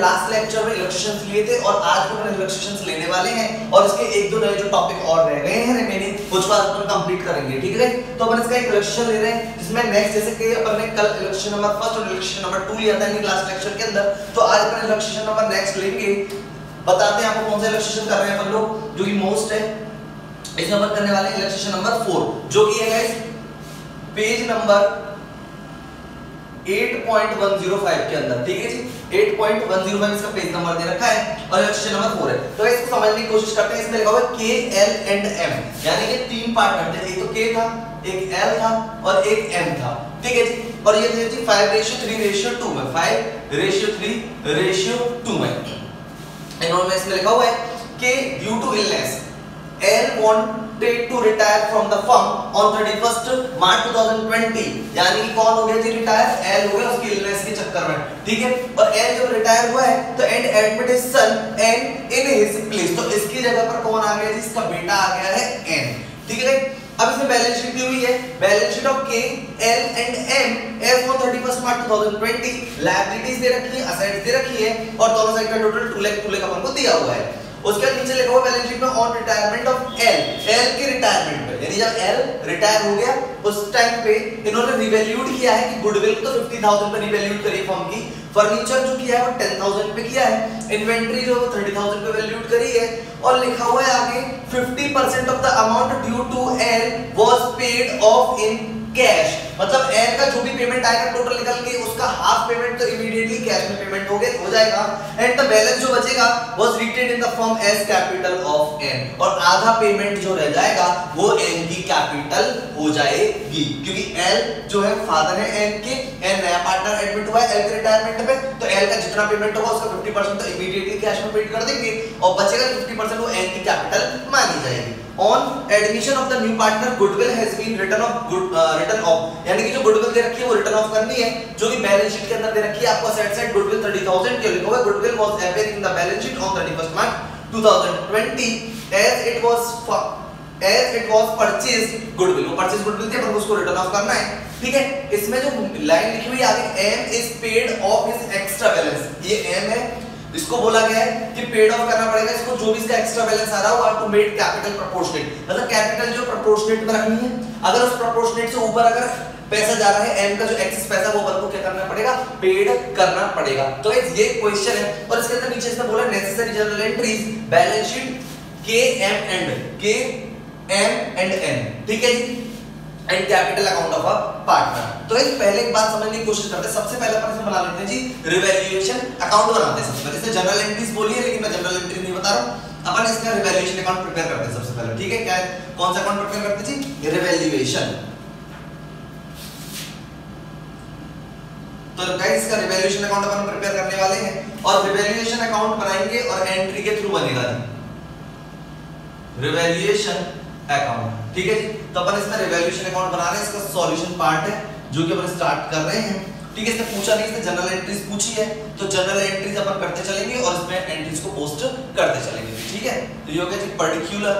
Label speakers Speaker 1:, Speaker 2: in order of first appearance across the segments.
Speaker 1: Last lecture में illustrations लिए थे और आज को अपन इलस्ट्रेशंस लेने वाले हैं और इसके एक दो नए जो टॉपिक और रह गए हैं रिमेनिंग कुछ बात अपन कंप्लीट करेंगे, ठीक है तो अपन इसका एक इलस्ट्रेशन ले रहे हैं, जिसमें नेक्स्ट जैसे कि अपन ने कल इलस्ट्रेशन नंबर फ़र्स्ट और इलस्ट्रेशन नंबर 2 लिया था लास्ट लेक्चर के अंदर। तो आज अपन इलस्ट्रेशन नंबर नेक्स्ट लेंगे। बताते हैं आपको कौन सा इलस्ट्रेशन कर रहे हैं अपन लोग, जो कि मोस्ट है। इसमें अपन करने वाले हैं नंबर 4 जो कि है पेज नंबर 8.105 के अंदर, ठीक है जी? 8.105 इसका पेज नंबर दे रखा है और इलस्ट्रेशन नंबर 4 है। तो इसको समझने की कोशिश करते हैं, इसमें लिखा हुआ है के एल एंड एम यानी कि तीन पार्ट पार्टनर थे एक तो के था, एक एल था और एक एम था। ठीक है जी? और ये थे जी 5 रेशियो 3 रेशियो 2 में। 5 रेशियो 3 रेशियो 2 में। इन्होंने इसमें लिखा हुआ है कि due to illness L wanted to retire from the firm on 31st March 2020 यानी कि कौन हो गया जी रिटायर L हो गया उसकी इलनेस के चक्कर में। ठीक है? और L जब रिटायर हुआ है तो and admit his son and in his place तो इसकी जगह पर कौन आ गया जी? इसका बेटा आ गया है N. ठीक है? अब इसमें बैलेंस शीट दी हुई है। Balance sheet of K L and M as on 31st March 2020 liabilities दे रखी है असेट्स दे रखी है और दोनों साइड का टोटल 2 लाख 2 लाख अपन को दिया हुआ है। उसके बाद नीचे लिखा हुआ बैलेंस शीट में on retirement of L L के रिटायरमेंट पे यानी जब एल रिटायर हो गया, उस टाइम पे इन्होंने रिवैल्यूड किया है कि गुडविल तो 50000 पे रिवैल्यूड करी फर्म की। फर्नीचर जो किया है वो 10000 पे किया है। इन्वेंटरी जो 30000 पे वैल्यूड करी है। और लिखा हुआ है आगे 50% of the amount due to L was paid off in cash मतलब एल का जो भी पेमेंट आएगा टोटल निकल के उसका हाफ़ पेमेंट तो इमीडिएटली कैश में पेमेंट हो गया हो जाएगा। एंड द बैलेंस जो बचेगा was retain in the firm as capital of N और आधा पेमेंट जो रह जाएगा वो एन की कैपिटल हो जाएगी। क्योंकि एल जो है फादर है एन के एन नया पार्टनर एडमिट हुआ है एल के रिटायरमेंट पे तो एल का जितना पेमेंट होगा उसका 50% तो इमीडिएटली कैश में पेड कर देंगे। और बचेगा 50% वो एन की कैपिटल मानी जाएगी। On admission of the new partner goodwill has been written off good uh, written off यानी कि जो goodwill दे रखी है वो रिटर्न ऑफ़ करनी है। जो कि बैलेंस शीट के अंदर दे रखी है आपको असेट साइड goodwill 30000 के लिखा हुआ है goodwill was appearing in the balance sheet on 31st March 2020 as it was as it was purchased goodwill. वो purchase goodwill थी, पर उसको रिटर्न ऑफ़ करना है। ठीक है? इसमें जो लाइन लिखी हुई है, आगे, m is paid off his extra balance. ये m है। इसको बोला गया है कि पेड ऑफ़ करना पड़ेगा। इसको जो भी इसका एक्स्ट्रा बैलेंस आ रहा हो टू मेड कैपिटल प्रोपोर्शनेट मतलब कैपिटल जो प्रोपोर्शनेट में रखनी है, अगर उस प्रोपोर्शनेट से ऊपर अगर पैसा जा रहा है एम का जो एक्सेस पैसा वो अपन को क्या करना पड़ेगा? पेड करना पड़ेगा। तो ये क्वेश्चन है। और इसके अंदर नीचे इसने बोला necessary journal entries balance sheet K M and K M and N ठीक है जी? And capital account of a partner तो एक पहले एक बात समझने की कोशिश करते हैं। सबसे पहले अपन इसमें बना लेते हैं जी रिवैल्यूएशन अकाउंट बनाते हैं सबसे पहले इसमें जनरल एंट्रीज बोली है, लेकिन मैं जनरल एंट्री नहीं बता रहा हूँ। अपन इसका रिवैल्यूएशन अकाउंट प्रिपेयर करते हैं सबसे पहले। ठीक है? क्या है? कौन सा अकाउंट प्रिपेयर करते हैं जी? रिवैल्यूएशन तो गाइस इसका रिवैल्यूएशन अकाउंट अपन प्रिपेयर करने वाले हैं और रिवैल्यूएशन अकाउंट बनाएँगे और एंट्री के थ्रू बनेगा रिवैल्यूएशन अकाउंट ठीक है तो अपन इसमें रिवैल्यूएशन अकाउंट बना रहे हैं, इसका सॉल्यूशन पार्ट है, जो कि अपन स्टार्ट कर रहे हैं। ठीक है, इसने पूछा नहीं, इसने जनरल एंट्रीज पूछी है तो जनरल एंट्रीज अपन करते चलेंगे और इसमें एंट्रीज को पोस्ट करते चलेंगे ठीक है? तो ये हो गया जी पर्टिकुलर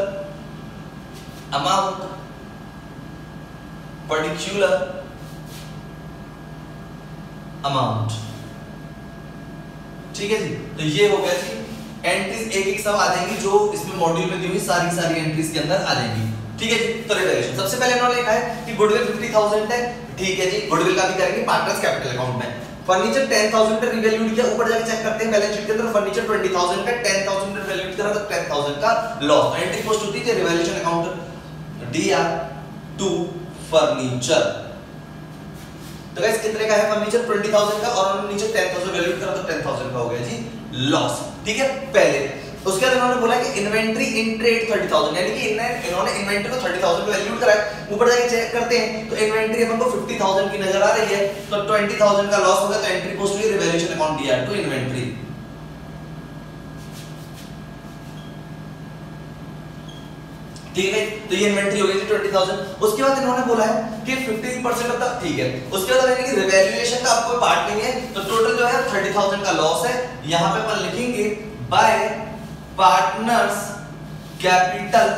Speaker 1: अमाउंट पर्टिकुलर अमाउंट ठीक है जी? तो ये हो गया जी एंट्रीज एक एक सब आ जाएँगी जो इसमें मॉड्यूल में दी हुई सारी सारी एंट्रीज के अंदर आ जाएँगी। ठीक है जी? तो रिवैल्यूएशन सबसे पहले इन्होंने लिखा है कि गुडविल 50000 है। ठीक है जी गुडविल का भी करेंगे पार्टनर्स कैपिटल अकाउंट में। फर्नीचर 10000 पे रिवैल्यूड किया, ऊपर जाके चेक करते हैं बैलेंस शीट के अंदर फर्नीचर 20000 का 10000 पे रिवैल्यूड करा तो 10000 का लॉस एंट्री पोस्ट होती है revaluation account DR to furniture तो गाइस कितने का है? फर्नीचर 20000 का और उन्होंने नीचे 10000 वैल्यू करा तो 10000 का हो गया जी। लॉस ठीक है? पहले। उसके बाद इन्होंने बोला कि इन्वेंटरी इन ट्रेड 30000 यानी कि इन्होंने इन्वेंटरी को 30000 पे वैल्यू करा है। ऊपर जाके चेक करते हैं। तो इन्वेंटरी अपन को 50000 की नज़र आ रही है। तो 20000 का लॉस होगा तो एंट्री पोस्ट हुई रिवैल्यूएशन अकाउंट दिया टू इन्वेंटरी ठीक है तो ये इन्वेंटरी हो गई थी 20000 उसके बाद इन्होंने बोला है कि 15% ऑफ़ द ठीक है। उसके बाद यानी कि रिवैल्यूएशन का आपको पार्ट नहीं है तो टोटल जो है 30000 का लॉस है। यहाँ पे अपन लिखेंगे बाय पार्टनर्स कैपिटल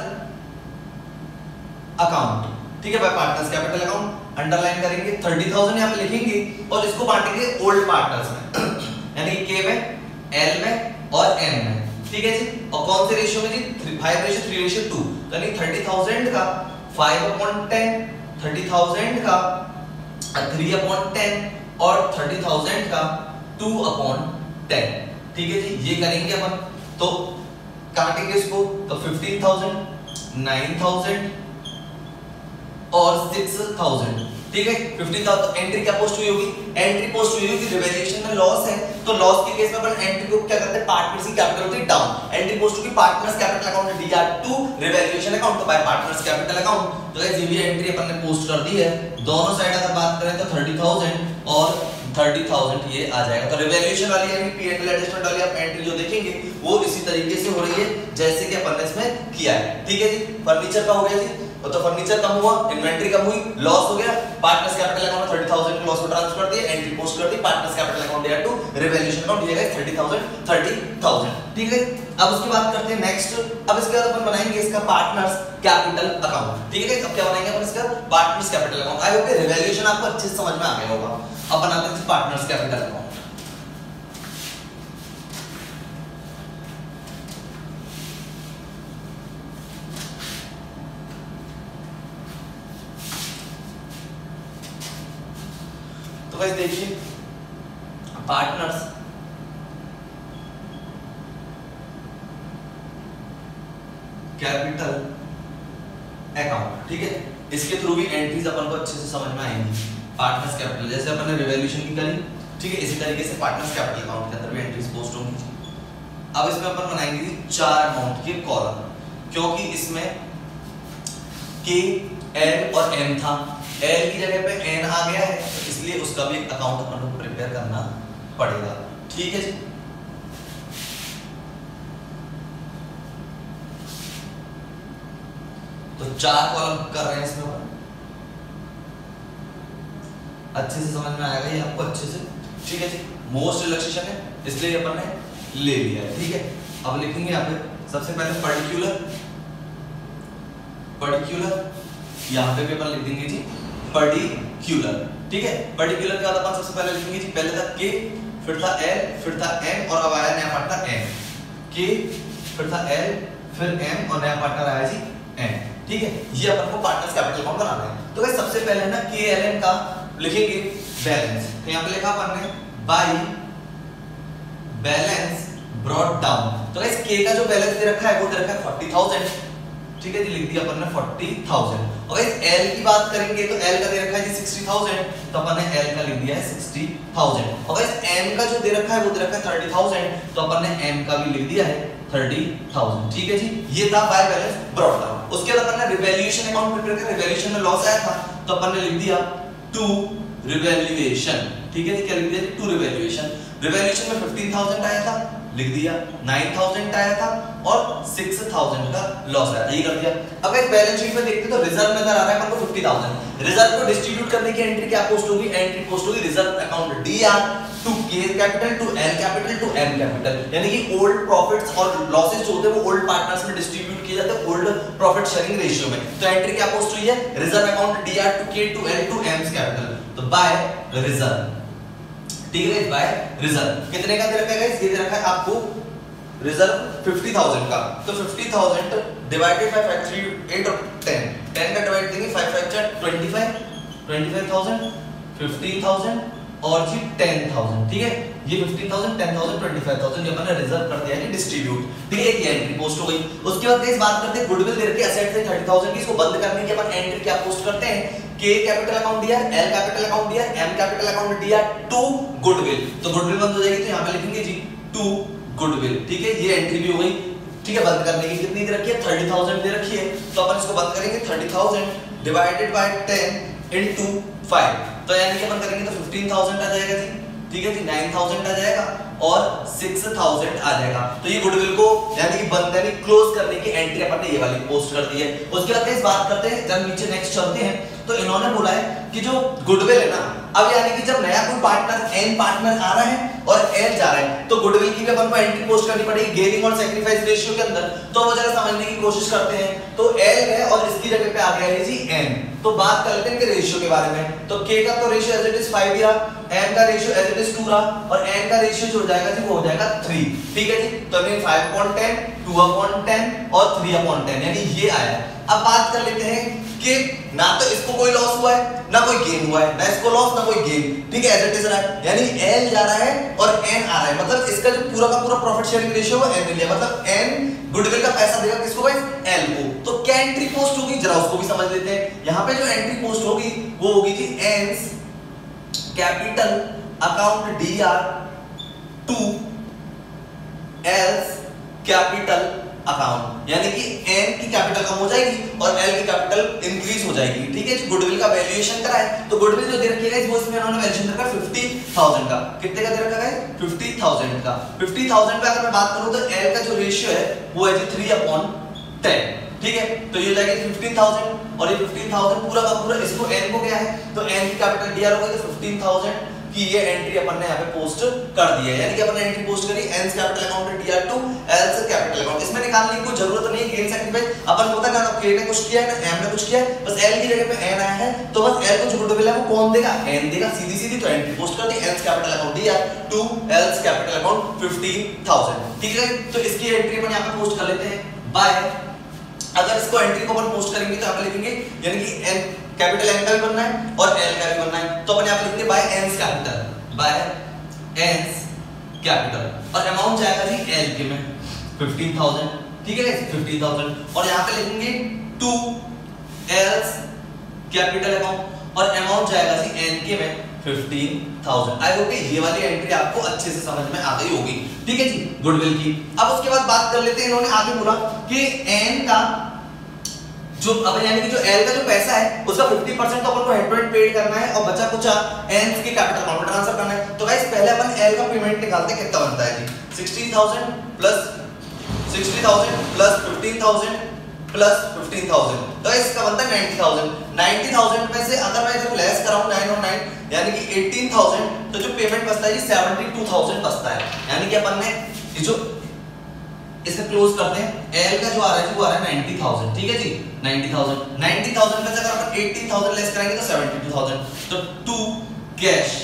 Speaker 1: अकाउंट ठीक है by partners capital account underline करेंगे थर्टी थाउज़ेंड यहाँ पे लिखेंगे, और इसको बांटेंगे ओल्ड पार्टनर्स में। यानी के में एल में और एम में। ठीक है जी? और कौन से रेशियो में जी? Five ratio three ratio two यानी थर्टी थाउज़ेंड का five upon ten thirty thousand का थ्री अपॉन टेन और थर्टी थाउज़ेंड का टू अपॉन टेन ठीक है जी? ये करेंगे अपन। तो काटेंगे इसको तो फिफ्टीन थाउज़ेंड नाइन थाउज़ेंड और सिक्स थाउज़ेंड ठीक है? फिफ्टीन थाउज़ेंड एंट्री क्या पोस्ट हुई होगी? एंट्री पोस्ट हुई होगी रिवेल्यूशन में लॉस है तो लॉस के केस में अपन एंट्री को क्या करते हैं? पार्टनर्स की कैपिटल होती है डाउन एंट्री पोस्ट होगी partners capital account DR to revaluation account तो बाय पार्टनर्स कैपिटल अकाउंट तो ये भी एंट्री अपन ने पोस्ट कर दी है. दोनों साइड अगर बात करें तो 30000 और 30000 ये आ जाएगा. तो रिवैल्यूएशन वाली यानी पी एंड एडजस्टमेंट वाली आप एंट्री जो देखेंगे, वो इसी तरीके से हो रही है, जैसे कि अपन ने इसमें किया है. ठीक है जी? फर्नीचर का हो गया जी? तो फर्नीचर कम हुआ इन्वेंटरी कम हुई लॉस हो गया पार्टनर्स कैपिटल अकाउंट में 30000 के लॉस को ट्रांसफ़र कर दिया एंट्री पोस्ट कर दी पार्टनर्स कैपिटल अकाउंट दिया टू रिवैल्यूएशन अकाउंट दिया गया 30000 30000 ठीक है? अब उसकी बात करते हैं नेक्स्ट अब इसके बाद अपन बनाएँगे इसका पार्टनर्स कैपिटल अकाउंट ठीक है? अब क्या बनाएँगे अपन इसका? Partners capital account I hope कि रिवैल्यूएशन आपको अच्छे से समझ में आ गया होगा। अब बनाते हैं पार्टनर्स कैपिटल अकाउंट देखिए पार्टनर्स कैपिटल अकाउंट ठीक है? इसके थ्रू भी एंट्रीज अपन को अच्छे से समझ में आएँगी। पार्टनर्स कैपिटल जैसे अपन ने रिवॉल्यूशन की करी, ठीक है? इसी तरीके से पार्टनर्स कैपिटल अकाउंट के अंदर भी एंट्रीज पोस्ट होंगी। अब इसमें अपन बनाएँगे चार अमाउंट के कॉलम क्योंकि इसमें के एल और एम था। एल की जगह पे एन आ गया है तो इसलिए उसका भी एक अकाउंट अपन को प्रिपेयर करना पड़ेगा। ठीक है जी? तो चार कॉलम कर रहे हैं इसमें अच्छे से समझ में आएगा ये आपको अच्छे से। ठीक है जी? मोस्ट रिलैक्सेशन है, इसलिए अपन ने ले लिया ठीक है? अब लिखेंगे यहाँ पे, सबसे पहले पर्टिकुलर पर्टिकुलर यहाँ पे भी अपन लिख देंगे जी पर्टिकुलर ठीक है? पर्टिकुलर के अपन सबसे पहले लिखेंगे जी, पहले था के फिर था एल फिर था एम और अब आया नया पार्टनर एम के फिर था एल फिर एम और नया पार्टनर आया जी एम ठीक है? ये अपन को पार्टनर्स कैपिटल अकाउंट बनाना है। तो भाई सबसे पहले ना के एल एम का लिखेंगे बैलेंस तो यहाँ पे लिखा अपन ने बाई बैलेंस ब्रॉड डाउन तो गाइस के का जो बैलेंस दे रखा है, वो दे रखा है 40000 ठीक है जी? लिख दिया अपन ने 40000 और एल की बात करेंगे तो एल का दे रखा है जी 60000 तो अपन ने एल का लिख दिया है 60000 और गाइस एम का जो दे रखा है, वो दे रखा है 30000 तो अपन ने एम का भी लिख दिया है 30000 ठीक है जी? ये था बाय बैलेंस ब्रॉड डाउन उसके बाद अपन ने रिवैल्यूएशन अकाउंट प्रिपेयर कर रिवैल्यूएशन में लॉस आया था तो अपन ने लिख दिया टू रिवैल्यूएशन ठीक है जी? क्या लिख दिया टू रिवैल्यूएशन रिवैल्यूएशन में 15000 आया था लिख दिया। 9000 आया था और 6000 का लॉस आया था। ये कर दिया। अब एक बैलेंस शीट में देखते तो रिज़र्व नज़र आ रहा है अपन को 50000 रिज़र्व को डिस्ट्रीब्यूट करने की एंट्री क्या पोस्ट होगी? एंट्री पोस्ट होगी reserve account DR to K capital to L capital to M capital यानी कि ओल्ड प्रॉफिट्स और लॉसेस जो होते हैं, वो ओल्ड पार्टनर्स में डिस्ट्रीब्यूट किए जाते हैं ओल्ड प्रॉफिट शेयरिंग रेशियो में। तो एंट्री क्या पोस्ट हुई है? Reserve account DR to K to L to M capital तो बाय रिज़र्व है बाय रिज़र्व कितने का दे रखा है ये दे रखा है आपको रिज़र्व 50000 का। तो 50000 डिवाइडेड बाय 5 3 8 और 10 10 का डिवाइड देंगे 5 5 25 25000 15000 और जी 10000 ठीक है? ये 15000 10000 25000 ये मैंने रिज़र्व कर दिया डिस्ट्रीब्यूट ठीक है एक एंट्री पोस्ट हो गई। उसके बाद इस बात करते हैं गुडविल दे रखी असेट से 30000 की, इसको बंद करने के बाद एंट्री क्या पोस्ट करते हैं? के कैपिटल अकाउंट दिया एल कैपिटल अकाउंट दिया एम कैपिटल अकाउंट दिया टू गुडविल तो गुडविल बंद हो जाएगी तो यहाँ पे लिखेंगे जी टू गुडविल ठीक है, ये एंट्री भी हो गई। ठीक है, बंद करने की कितनी दे रखी है? 30000 दे रखी है। तो अपन इसको बंद करेंगे 30000 डिवाइडेड बाय 10 इनटू 5 तो यानी कि अपन करेंगे तो 15000 आ जाएगा जी। ठीक है जी? 9000 आ जाएगा और 6000 आ जाएगा। तो ये गुडविल को यानी कि बंद यानी क्लोज करने की एंट्री अपन ने ये वाली पोस्ट कर दी है। उसके बाद इस बात करते हैं, जब नीचे नेक्स्ट चलते हैं तो इन्होंने बोला है कि जो गुडविल है ना, अब यानी कि जब नया कोई पार्टनर एन पार्टनर आ रहा है और एल जा रहा है तो गुडविल की भी अपन को एंट्री पोस्ट करनी पड़ेगी गेनिंग और सैक्रिफाइस रेशियो के अंदर। तो वो जरा समझने की कोशिश करते हैं। तो एल है और इसकी जगह पे आ गया है जी एन तो बात कर लेते हैं इनके रेशियो के बारे में। तो के का तो रेशियो एज इट इज़ 5 दिया m का रेशियो एज इट इज़ 2 रहा और n का रेशियो जो हो जाएगा जी वो हो जाएगा 3 ठीक है जी? तो मीन 5.10 2/10 और 3/10 यानी ये आया। अब बात कर लेते हैं कि ना तो इसको कोई लॉस हुआ है, ना कोई गेन हुआ है। ना इसको लॉस ना कोई गेन ठीक है? एज इट इज़ रहा यानी l जा रहा है और n आ रहा है। मतलब इसका जो पूरा का पूरा प्रॉफिट शेयरिंग रेशियो है n लिया मतलब n गुडविल का पैसा देगा किसको भाई? L को। तो क्या एंट्री पोस्ट होगी? जरा उसको भी समझ लेते हैं। यहाँ पे जो एंट्री पोस्ट होगी, वो होगी जी n capital account dr to L's capital account यानी कि एन की कैपिटल कम हो जाएगी और एल की कैपिटल इंक्रीज हो जाएगी। ठीक है गुडविल का वैल्यूएशन कराए। तो गुडविल जो दे रखी है वो इसमें उन्होंने वैल्यूएशन रखा 50000 का। कितने का दे रखा है 50000 का। 50000 पे अगर मैं बात करूँ तो एल का जो रेशियो है, वो है जी 3 अपॉन 10 ठीक है? तो ये जाएगा 15000 और ये 15000 पूरा का पूरा इसको एन को क्या है। तो एन की कैपिटल डीआर हो गई तो 15000 कि ये एंट्री अपन ने यहाँ पे पोस्ट कर दी है। यानी कि अपन ने एंट्री पोस्ट करी N's capital account DR to L's capital account इसमें निकालने की कोई ज़रूरत नहीं है गेन सैक्रिफाइस अपन पता ना के ने कुछ किया है, ना एम ने कुछ किया है। बस एल की जगह पे एन आया है। तो बस एल को जो गुडविल है, वो कौन देगा? एन देगा। सीधी सीधी तो एंट्री पोस्ट कर दी। L's capital account DR to L's capital account 15000 ठीक है तो इसकी एंट्री अपन यहाँ पे पोस्ट कर लेते हैं। बाय अगर इसको एंट्री को अपन पोस्ट करेंगे तो यहाँ पे लिखेंगे, यानी कि एन कैपिटल एन का भी बनना है और एल का भी बनना है। तो अपन यहाँ पे लिखेंगे by N's capital by N's capital और अमाउंट जाएगा जी एल के में 15000 ठीक है गाइस 50000 और यहाँ पे लिखेंगे टू एल्स कैपिटल अमाउंट और अमाउंट जाएगा जी एन के में 15000 आई होप ये वाली एंट्री आपको अच्छे से समझ में आ गई होगी। ठीक है जी गुडविल की। अब उसके बाद बात कर लेते हैं, इन्होंने आगे बोला कि एन का जो, अब यानी कि जो एल का जो पैसा है, उसका 50 परसेंट तो अपन को हेड पेड करना है, और बचा कुछ एन के कैपिटल अकाउंट में ट्रांसफ़र करना है। तो गाइस पहले अपन एल का पेमेंट निकालते हैं, कितना बनता है जी? 16000 प्लस 60000 प्लस 15000 प्लस 15000 तो इसका बनता है 90000 90000 में से अगर मैं इधर लेस कराऊं 9 और 9 यानी कि 18000 तो जो पेमेंट बचता है जी 72000 बचता है. यानी कि अपन ने ये जो इसे क्लोज करते हैं एल का जो आ रहा है वो आ रहा है 90000 ठीक है जी? 90000 90000 में से अगर अपन 18000 लेस करेंगे तो 72000 तो टू कैश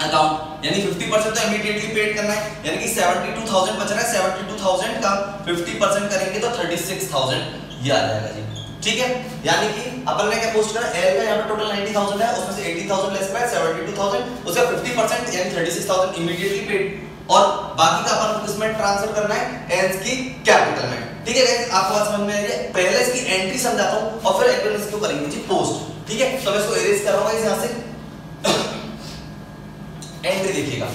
Speaker 1: अकाउंट, यानी 50% तो इमीडिएटली पेड करना है, यानी कि 72000 बच रहा है 72000 का 50% करेंगे तो 36000 ये आ जाएगा जी। ठीक है? यानी कि अपन ने क्या पोस्ट करा? एल का यहाँ पे टोटल 90000 है, उसमें से 80000 लेस करा 72000 उसका 50% यानी 36000 इमीडिएटली पेड और बाकी का अपन इसमें ट्रांसफ़र करना है? एंस की कैपिटल में। ठीक है गाइस आपको बात समझ में आ रही है? पहले इसकी एंट्री समझाता हूँ और फिर एक्सप्लेन इसको करेंगे जी पोस्ट ठीक है? तो मैं इसको इरेज कर रहा हूँ यहाँ से। एंट्री देखिएगा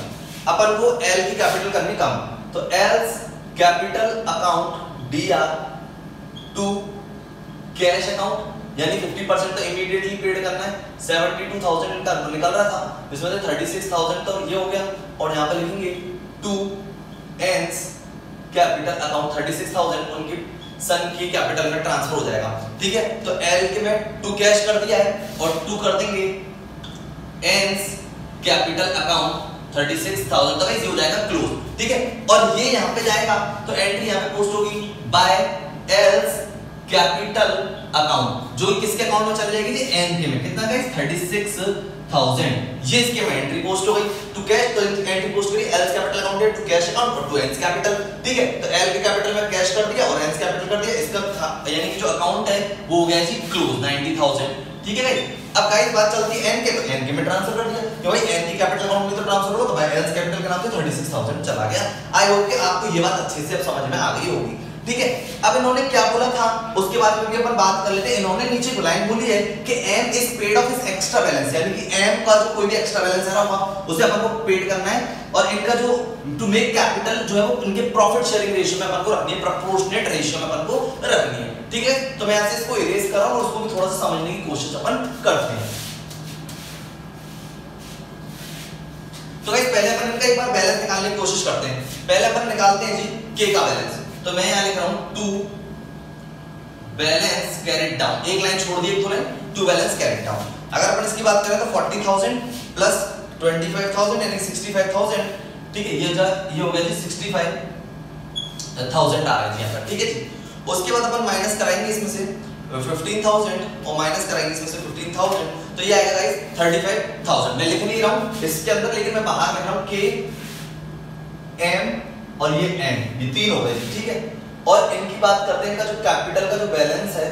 Speaker 1: अपन को एल की कैपिटल करनी कम। तो L's capital account D R to cash account यानी 50% तो इमीडिएटली पेड करना है। 72000 इनका निकल रहा था। इसमें से 36000 तो ये हो गया। और यहाँ पे लिखेंगे टू एंस कैपिटल अकाउंट 36000 उनकी सन की कैपिटल में ट्रांसफ़र हो जाएगा। ठीक है? तो एल के में टू कैश कर दिया है। और टू कर देंगे एंस कैपिटल अकाउंट 36000 तो ये हो जाएगा क्लोज ठीक है? और ये यहाँ पे जाएगा तो एंट्री यहाँ पे पोस्ट होगी बाय एल्स कैपिटल अकाउंट जो किसके अकाउंट में चल जाएगी? एन के में। कितना गाइस 36 थाउज़ेंड। ये इसके में एंट्री पोस्ट हो गई टू कैश तो एंट्री पोस्ट करी L capital account to cash account और टू एन कैपिटल ठीक है? तो एल के कैपिटल में कैश कर दिया और एन कैपिटल कर दिया। इसका, यानी कि जो अकाउंट है, वो हो गया जी क्लोज 90000 ठीक है अब गाइस बात चलती है एन के तो एन के में ट्रांसफ़र कर दिया। कि भाई एन की कैपिटल अकाउंट में तो ट्रांसफ़र हो तो भाई एल कैपिटल के नाम से 36000 चला गया। आई होप कि आपको ये बात अच्छे से अब समझ में आ गई होगी। ठीक है? अब इन्होंने क्या बोला था? उसके बाद में भी अपन बात कर लेते हैं। इन्होंने नीचे लाइन बोली है कि m इज़ पेड ऑफ़ इस एक्स्ट्रा बैलेंस यानी कि m का जो कोई भी एक्स्ट्रा बैलेंस है ना उसे अपन को पेड करना है। और इनका जो टू मेक कैपिटल जो है वो इनके प्रॉफिट शेयरिंग रेशियो में अपन को रखनी है। प्रोपोर्शनेट रेशियो में अपन को रखनी है। ठीक है? तो मैं ऐसे इसको इरेज कर रहा हूँ और उसको भी थोड़ा सा समझने की कोशिश अपन करते हैं। तो गाइस पहले अपन इनका एक बार बैलेंस निकालने की कोशिश करते हैं। पहले अपन निकालते हैं जी k का बैलेंस तो मैं यहाँ लिख रहा हूँ टू बैलेंस कैरेट डाउन एक लाइन छोड़ दी एक line to balance carried down अगर अपन इसकी बात करें तो 40000 प्लस 25000 यानी 65000 ठीक है, ये जो ये हो गया जी 65000 आ रहा है यहाँ पर, ठीक है जी। उसके बाद अपन माइनस कराएँगे इसमें से फिफ्टीन थाउज़ेंड और माइनस कराएँगे इसमें से फिफ्टीन थाउज़ेंड तो ये आएगा गाइस थर्टी फाइव थाउज़ेंड मैं लिख नहीं रहा हूँ, इसके अंदर, लेकिन मैं बाहर लिख रहा हूँ के एम और ये एम ये तीन हो गए, ठीक है? और इनकी बात करते हैं, इनका जो कैपिटल का जो बैलेंस है,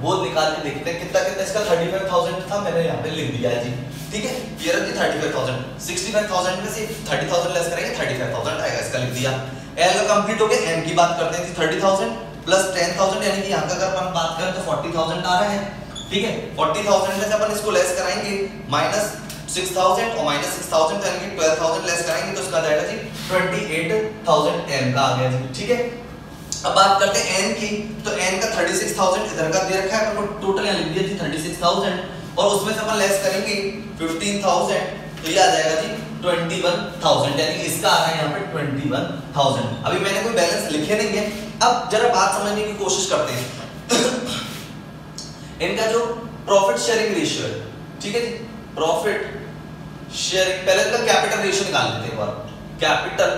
Speaker 1: वो निकाल के देखते हैं, कितना कितना, इसका थर्टी फाइव थाउज़ेंड था, मैंने यहाँ पे लिख दिया है जी, ठीक है? ये रखी thirty five thousand sixty five thousand में से थर्टी थाउज़ेंड लेस करेंगे थर्टी फाइव थाउज़ेंड आएगा, इसका लिख दिया। एल का कंप्लीट हो गया एम की बात करते हैं thirty thousand plus ten thousand यानी कि यहाँ का अगर अपन बात करें तो फोर्टी थाउज़ेंड आ रहा है, ठीक है? फोर्टी थाउज़ेंड में से अपन इसको लेस कराएँगे माइनस सिक्स थाउज़ेंड और माइनस सिक्स थाउज़ेंड यानी कि ट्वेल्व थाउज़ेंड लेस कराएँगे तो उसका जाएगा जी ट्वेंटी एट थाउज़ेंड एम का आ गया जी, ठीक है? अब बात करते हैं एन की तो एन का थर्टी सिक्स थाउज़ेंड इधर का दे रखा है को टोटल यहाँ लिख दिया जी थर्टी सिक्स थाउज़ेंड और उसमें से अपन लेस करेंगे फिफ्टीन थाउज़ेंड तो ये आ जाएगा जी ट्वेंटी वन थाउज़ेंड, यानी इसका आ रहा है यहाँ पे ट्वेंटी वन थाउज़ेंड। अभी मैंने कोई बैलेंस लिखे नहीं है, अब जरा बात समझने की कोशिश करते हैं। इनका जो प्रॉफिट शेयरिंग रेशियो है, ठीक है जी? प्रॉफिट शेयरिंग पहले इनका कैपिटल रेशियो निकाल लेते हैं एक बार। कैपिटल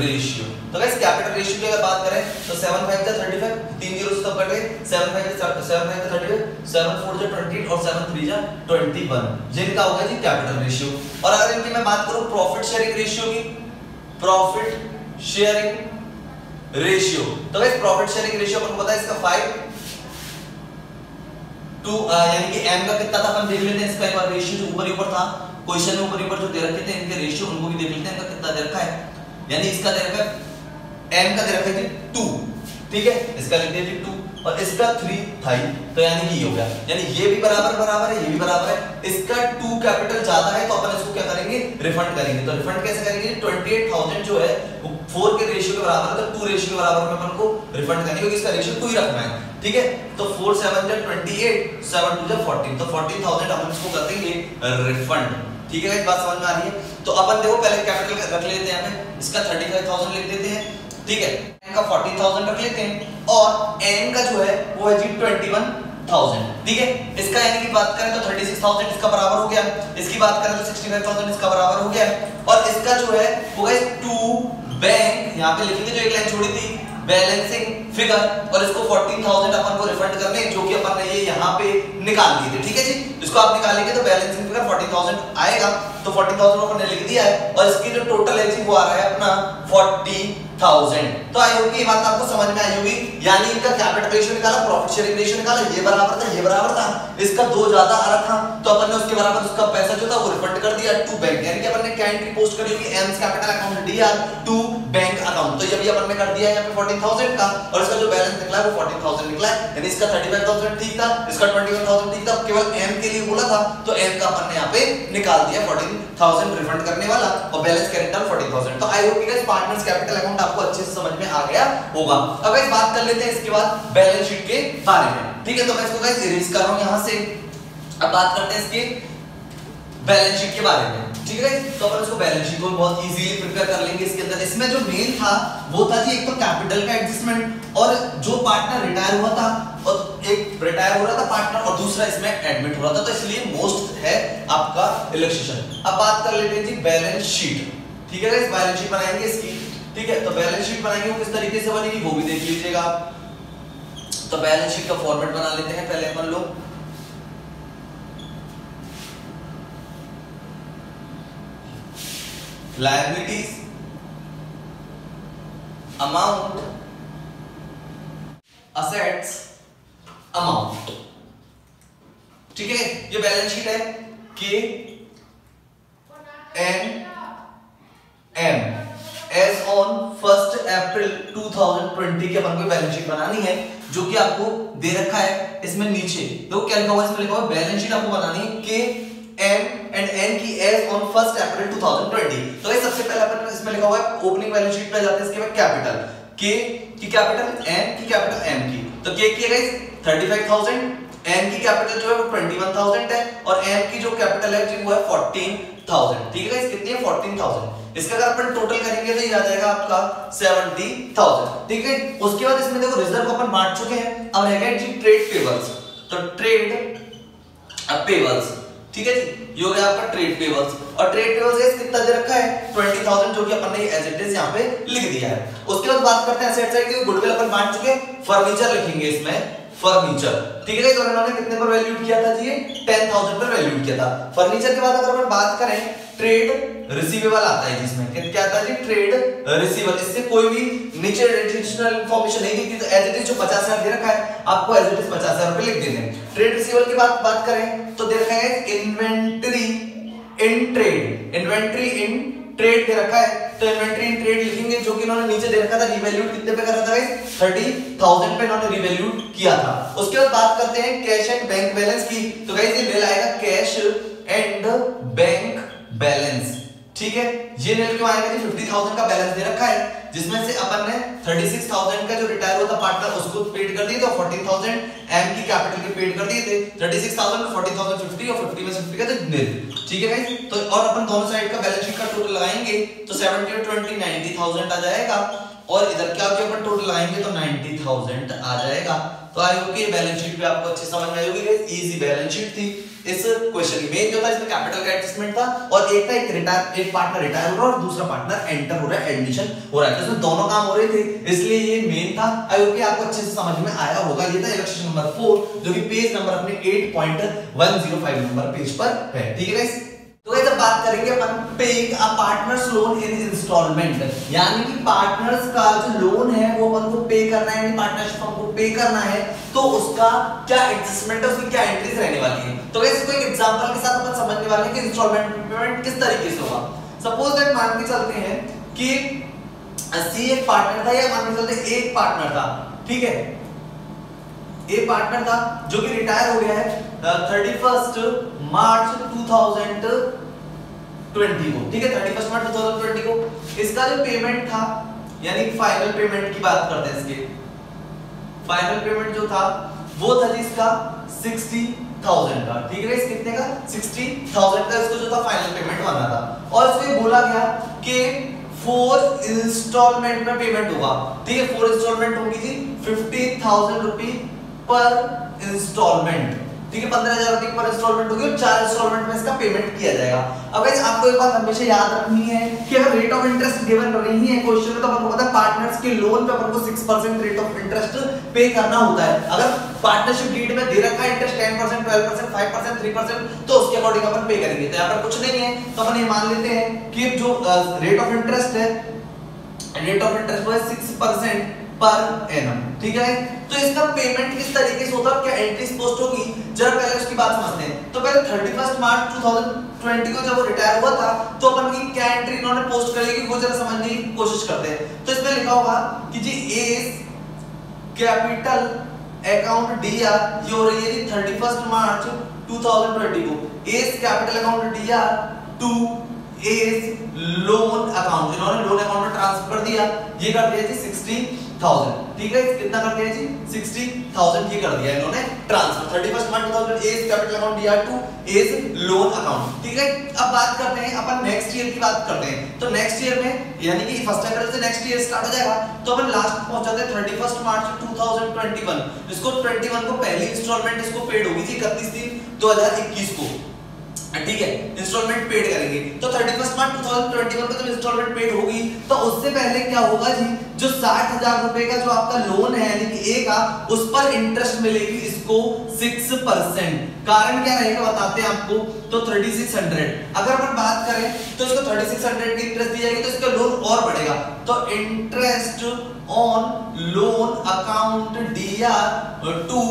Speaker 1: रेशियो तो गाइस कैपिटल रेशियो की अगर बात करें तो 7 5 जा 35 तीन ज़ीरो से तब कट गए। 7 5 जा 7 5 जा 35 7 4 जा 28 और 7 3 जा 21 जिनका होगा जी कैपिटल रेशियो और अगर इनकी मैं बात करूँ प्रॉफिट शेयरिंग रेशियो की प्रॉफिट शेयरिंग रेशियो तो गाइस प्रॉफिट शेयरिंग रेशियो अपन को पता है इसका 5 टू यानी कि m का कितना था? अपन देख लेते हैं इसका एक बार रेशियो जो ऊपर ऊपर था। क्वेश्चन में ऊपर ऊपर जो दे रखे थे, इनके रेशियो उनको भी देख लेते हैं इनका कितना दे रखा है। यानी इसका दे रखा है, m का दे रखा है जी 2 ठीक है? इसका लिख दिया जी 2 और इसका 3 था ही तो यानी कि ये हो गया। यानी ये भी बराबर बराबर है, ये भी बराबर है। इसका 2 कैपिटल ज़्यादा है तो अपन इसको क्या करेंगे? रिफंड करेंगे। तो रिफंड कैसे करेंगे? 28000 जो है, वो 4 के रेशियो के बराबर है तो 2 रेशियो के बराबर में अपन को रिफंड करेंगे क्योंकि इसका रेशियो 2 ही रखना है। ठीक है? तो 4 7 जा 28 7 2 जा 14 तो 14000 अपन इसको कर देंगे रिफंड ठीक है? बात समझ में आ रही है? तो अपन देखो, पहले कैपिटल रख लेते हैं हमें। इसका 35000 लिख देते हैं। ठीक है? N का 40000 रख लेते हैं और एन का जो है, वो है जी 21000 ठीक है? इसका एन की बात करें तो 36000 इसका बराबर हो गया। इसकी बात करें तो 65000 इसका बराबर हो गया। और इसका जो है, वो है टू बैंक यहाँ पे लिखेंगे जो एक लाइन छोड़ी थी बैलेंसिंग फिगर और इसको 14000 अपन को रिफंड करने जो कि अपन ने ये यहाँ पे निकाल दिए थे, ठीक है जी? इसको आप निकालेंगे तो बैलेंसिंग फिगर 40000 आएगा तो 40000 अपन ने लिख दिया है और इसकी जो टोटल है जी वो आ रहा है अपना 40000 तो आई होप कि ये बात आपको समझ में आई होगी। यानी इनका कैपिटल रेशियो निकाला प्रॉफिट शेयरिंग रेशियो निकाला, ये बराबर था, ये बराबर था। इसका दो ज़्यादा आ रहा था तो अपन ने उसके बराबर उसका पैसा जो था वो रिफंड कर दिया टू बैंक यानी कि अपन ने क्या एंट्री पोस्ट करी होगी M's capital account DR to bank account तो ये भी अपन ने कर दिया है यहाँ पे 14000 का और इसका जो बैलेंस निकला वो 14000 निकला है। यानी इसका 35000 ठीक था, इसका 21000 ठीक था, केवल एम के लिए बोला था तो एम का अपन ने यहाँ पे निकाल दिया 14000 रिफंड करने वाला और बैलेंस कैरेक्टर 40000 तो I hope guys partners capital account आपको अच्छे से समझ में आ गया होगा। अब गाइस बात कर लेते हैं इसके बाद बैलेंस शीट के बारे में। ठीक है तो मैं इसको गाइस इरेज कर रहा हूँ यहाँ से। अब बात करते हैं इसके बैलेंस शीट के बारे में। ठीक है तो अपन इसको बैलेंस शीट को बहुत इजीली प्रिपेयर कर लेंगे इसके अंदर। इसमें जो मेन था, वो था जी एक तो कैपिटल का एडजस्टमेंट और जो पार्टनर रिटायर हुआ था, और एक रिटायर हो रहा था पार्टनर और दूसरा इसमें एडमिट हो रहा था। तो इसलिए मोस्ट है आपका इलेक्ट्रिशियन अब बात कर लेते हैं जी बैलेंस शीट ठीक है गाइस बैलेंस शीट बनाएँगे इसकी। ठीक है? तो बैलेंस शीट बनाएँगे, वो किस तरीके से बनेगी, वो भी देख लीजिएगा आप। तो बैलेंस शीट का फॉर्मेट बना लेते हैं पहले अपन लोग। Liabilities, amount, assets, amount. ठीक है? ये बैलेंस शीट है. K N M as on first April 2020 की अपन को बैलेंस शीट बनानी है, जो कि आपको दे रखा है इसमें नीचे। देखो क्या लिखा हुआ है? इसमें लिखा हुआ है बैलेंस शीट आपको बनानी है के एम एंड एन की एज ऑन फ़र्स्ट अप्रैल 2020 तो ये सबसे पहले अपन इसमें लिखा हुआ है ओपनिंग बैलेंस शीट पे जाते हैं इसके बाद कैपिटल के की कैपिटल एन की कैपिटल एम की. तो के की है गाइस 35000 एन की कैपिटल जो है वो 21000 है और एम की जो कैपिटल है, वो है 14000 ठीक है गाइस कितनी है? 14000 इसका अगर अपन टोटल करेंगे तो ये आ जाएगा आपका 70000 ठीक है? उसके बाद इसमें देखो रिज़र्व अपन बांट चुके हैं। अब रह गया जी ट्रेड पेबल्स तो ट्रेड पेबल्स ठीक है जी? ये हो गया आपका ट्रेड पेबल्स और ट्रेड पेबल्स कितना दे रखा है? 20000 जो कि अपन ने एज इट इज़ यहाँ पे लिख दिया है। उसके बाद बात करते हैं एसेट साइड की गुडविल अपन बांट चुके फर्नीचर लिखेंगे इसमें। फर्नीचर ठीक है तो इन्होंने कितने पर वैल्यूड किया था जी? ये 10000 पर वैल्यूड किया था। फर्नीचर के बाद अगर अपन बात करें ट्रेड रिसीवेबल आता है जिसमें। क्या आता है जी? ट्रेड रिसीवेबल इससे कोई भी नीचे एडिशनल इंफॉर्मेशन नहीं दी तो एज इट इज़ जो 50000 दे रखा है, आपको एज इट इज़ 50000 रुपए लिख देने ट्रेड रिसीवेबल की बात बात करें तो दे रखा है inventory in trade inventory in trade दे रखा है। तो इन्वेंटरी इन ट्रेड लिखेंगे, जो कि इन्होंने नीचे दे रखा था रिवैल्यूड कितने पे कर रहा था गाइस 30000 पे इन्होंने रिवैल्यूड किया था। उसके बाद बात करते हैं कैश एंड बैंक बैलेंस की। तो गाइस ये मेल आएगा कैश एंड बैंक बैलेंस। ठीक है? ये मेल क्यों आएगा फिफ्टी थाउज़ेंड का बैलेंस दे रखा है, जिसमें से अपन ने 36000 का जो रिटायर हुआ था पार्टनर उसको पेड कर दिए थे 14000 एम की कैपिटल के पेड कर दिए थे। 36000 में 40000 50 और 50 में 50 का तो निल ठीक है तो और अपन दोनों साइड का बैलेंस शीट का टोटल लगाएँगे तो 70 और 20 90000 आ जाएगा। और इधर क्या भी अपन टोटल लगाएँगे तो 90000 आ जाएगा। तो आई होप कि बैलेंस शीट भी आपको अच्छी समझ में आई होगी। इजी बैलेंस शीट थी। इस क्वेश्चन मेन जो था, इसमें कैपिटल का एडजस्टमेंट था और एक था एक रिटायर एक पार्टनर रिटायर हो रहा है और दूसरा पार्टनर एंटर हो रहा है एडमिशन हो रहा है। तो इसमें दोनों काम हो रहे थे। इसलिए ये मेन था। आई होप कि आपको अच्छे से समझ में आया होगा। ये था इलेक्शन नंबर 4 जो कि पेज नंबर अपने 8.105 नंबर पेज पर है। ठीक है गाइस तो ये जब बात करेंगे अपन paying a partners loan in instalment यानी कि पार्टनर्स का जो लोन है, वो अपन को पे करना है पार्टनरशिप हमको पे करना है तो उसका क्या एडजस्टमेंट है, उसकी क्या एंट्रीज रहने वाली है? तो वैसे कोई एग्जांपल के साथ अपन समझने वाले हैं कि इंस्टॉलमेंट पेमेंट किस तरीके से होगा। सपोज़ दैट मान के चलते हैं कि सी एक पार्टनर था या मान के चलते एक पार्टनर था, ठीक है? ए पार्टनर था जो कि रिटायर हो गया है थर्टी फ़र्स्ट मार्च 2020 को, ठीक है? थर्टी फ़र्स्ट मार्च 2020 को। इसका जो पेमेंट था, यानी फाइनल पेमेंट की बात करते हैं इसके। फाइनल पेमेंट जो था, वो था जी इसका सिक्सटी थाउज़ेंड का। ठीक है कितने का? सिक्सटी थाउज़ेंड का इसको जो था फाइनल पेमेंट बना था। और इसमें बोला गया कि फोर इंस्टॉलमेंट में पेमेंट होगा। ठीक है फोर इंस्टॉलमेंट होगी जी फिफ्टीन थाउज़ेंड रुपी पर इंस्टॉलमेंट ठीक पंद्रह हज़ार रुपए पर इंस्टॉलमेंट होगी और चार इंस्टॉलमेंट में इसका पेमेंट किया जाएगा। अब आपको एक बात हमेशा याद रखनी है कि अगर रेट ऑफ़ इंटरेस्ट गिवन है क्वेश्चन में तो अपन को पता है पार्टनर्स के लोन पे अपन को 6% रेट ऑफ़ इंटरेस्ट पे करना होता है। अगर पार्टनरशिप डीड में दे रखा है इंटरेस्ट 10% 12% 5% 3% तो उसके अकॉर्डिंग अपन पे करेंगे। तो यहाँ पर कुछ नहीं है। तो अपन ये मान लेते हैं कि जो रेट ऑफ़ इंटरेस्ट है रेट ऑफ़ इंटरेस्ट वो है 6% पर एनम ठीक है? तो इसका पेमेंट किस तरीके से होता है? क्या एंट्रीज पोस्ट होगी? जरा पहले उसकी बात समझते हैं। तो पहले 31 मार्च 2020 को जब वो रिटायर हुआ था तो अपन की क्या एंट्री इन्होंने पोस्ट करी कि वो जरा समझने की कोशिश करते हैं। तो इसमें लिखा होगा कि जी एस कैपिटल अकाउंट डीआर ये हो रही है जी 31 मार्च 2020 को। S capital account DR to S loan account इन्होंने लोन अकाउंट में ट्रांसफ़र दिया ये कर दिया जी 60 थाउज़ेंड ठीक है, कितना कर दिया जी? सिक्सटी थाउज़ेंड ये कर दिया इन्होंने. Transfer thirty first March two thousand S's capital account DR to S's loan account ठीक है, अब बात करते हैं, अपन नेक्स्ट ईयर की बात करते हैं. तो नेक्स्ट ईयर में, यानी कि फ़र्स्ट अप्रैल से नेक्स्ट ईयर स्टार्ट हो जाएगा तो अपन लास्ट पहुँच जाते हैं thirty first March two thousand twenty one इसको ट्वेंटी वन को पहली इंस्टॉलमेंट इसको पेड होगी जी इकतीस दिन दो हज़ार इक्कीस को. ठीक है इंस्टॉलमेंट पेड करेंगे। तो 31 मार्च 2021 को जब इंस्टॉलमेंट पेड होगी तो उससे पहले क्या होगा जी? जो साठ हज़ार रुपए का जो आपका लोन है, यानी कि ए का उस पर इंटरेस्ट मिलेगी इसको 6 परसेंट कारण क्या रहेगा बताते हैं आपको। तो 3600 अगर अपन बात करें तो इसको 3600 की इंटरेस्ट दी जाएगी तो इसका लोन और बढ़ेगा। तो interest on loan account D R to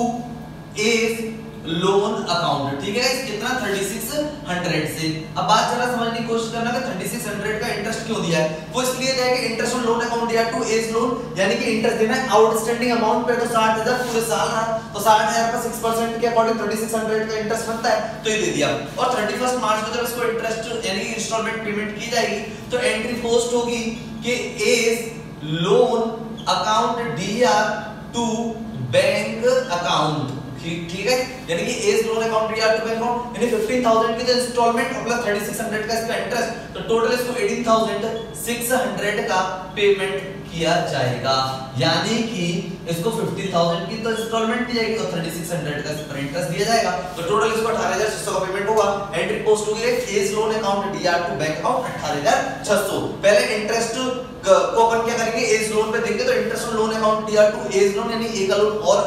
Speaker 1: S's loan account ठीक है? कितना? 3600 से। अब बात जरा समझने की कोशिश करना कि 3600 का इंटरेस्ट क्यों दिया है? वो इसलिए दिया कि इंटरेस्ट ऑन लोन अकाउंट दिया टू एज लोन यानी कि इंटरेस्ट देना आउटस्टैंडिंग अमाउंट पे तो 60000 पूरे साल रहा तो 60000 का 6% के अकॉर्डिंग 3600 का इंटरेस्ट बनता है तो ये दे दिया। और 31 मार्च को जब इसको इंटरेस्ट यानी कि इंस्टॉलमेंट पेमेंट की जाएगी तो एंट्री पोस्ट होगी कि S's loan account DR to bank account ठीक है? यानी कि एज लोन अकाउंट या टू बैंक अकाउंट यानी 15000 की जो इंस्टॉलमेंट और प्लस 3600 का इसका इंटरेस्ट तो टोटल इसको 18600 का पेमेंट किया जाएगा। यानी कि इसको 50000 की तो इंस्टॉलमेंट दी जाएगी और 3600 का इस पर इंटरेस्ट दिया जाएगा। तो टोटल इसको 18600 का पेमेंट होगा। एंट्री पोस्ट होगी S's loan account DR to bank account 18600 पहले इंटरेस्ट को अपन क्या करेंगे? एज लोन पे देंगे तो interest loan account DR to S's loan यानी एक लोन और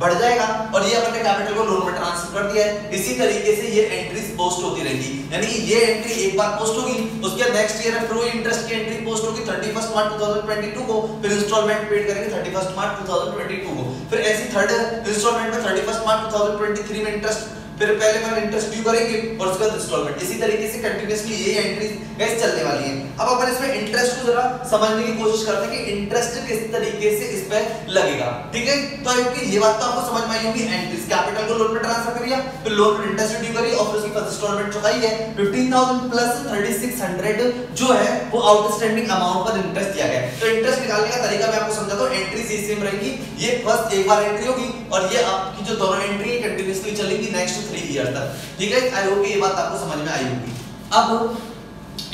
Speaker 1: बढ़ जाएगा और ये अपने कैपिटल को लोन में ट्रांसफ़र कर दिया है। इसी तरीके से ये एंट्रीज पोस्ट होती रहेगी। यानी कि ये एंट्री एक बार पोस्ट होगी, उसके नेक्स्ट ईयर में फ्लो इंटरेस्ट की एंट्री पोस्ट होगी 31 मार्च 2022 को, फिर इंस्टॉलमेंट पेड करेंगे 31 मार्च 2022 को। फिर ऐसी थर्ड इंस्टॉलमेंट में 31 मार्च 2023 में इंटरेस्ट फिर पहले हम इंटरेस्ट ड्यू करेंगे और उसके इंस्टॉलमेंट इसी तरीके से कंटीन्यूअसली ये एंट्री गैस चलने वाली है। अब अपन इसमें इंटरेस्ट को जरा समझने की कोशिश करते हैं कि इंटरेस्ट किस तरीके से इस पे लगेगा। ठीक है? तो ये बात तो आपको समझ में आई होगी। एंट्रीज कैपिटल को लोन में ट्रांसफ़र करिए फिर लोन में इंटरेस्ट ड्यू करिए और उसकी फ़र्स्ट इंस्टॉलमेंट चुकाई है। 15000 प्लस 3600 जो है, वो आउटस्टैंडिंग अमाउंट पर इंटरेस्ट दिया गया। तो इंटरेस्ट निकालने का तरीका मैं आपको समझाता हूँ। एंट्री सी सेम रहेगी। ये फ़र्स्ट एक बार एंट्री होगी और ये आपकी जो दोनों एंट्री है कंटीन्यूअसली चलेगी। नेक्स्ट 3 ईयर तक ठीक है आई होप ये बात आपको समझ में आई होगी। अब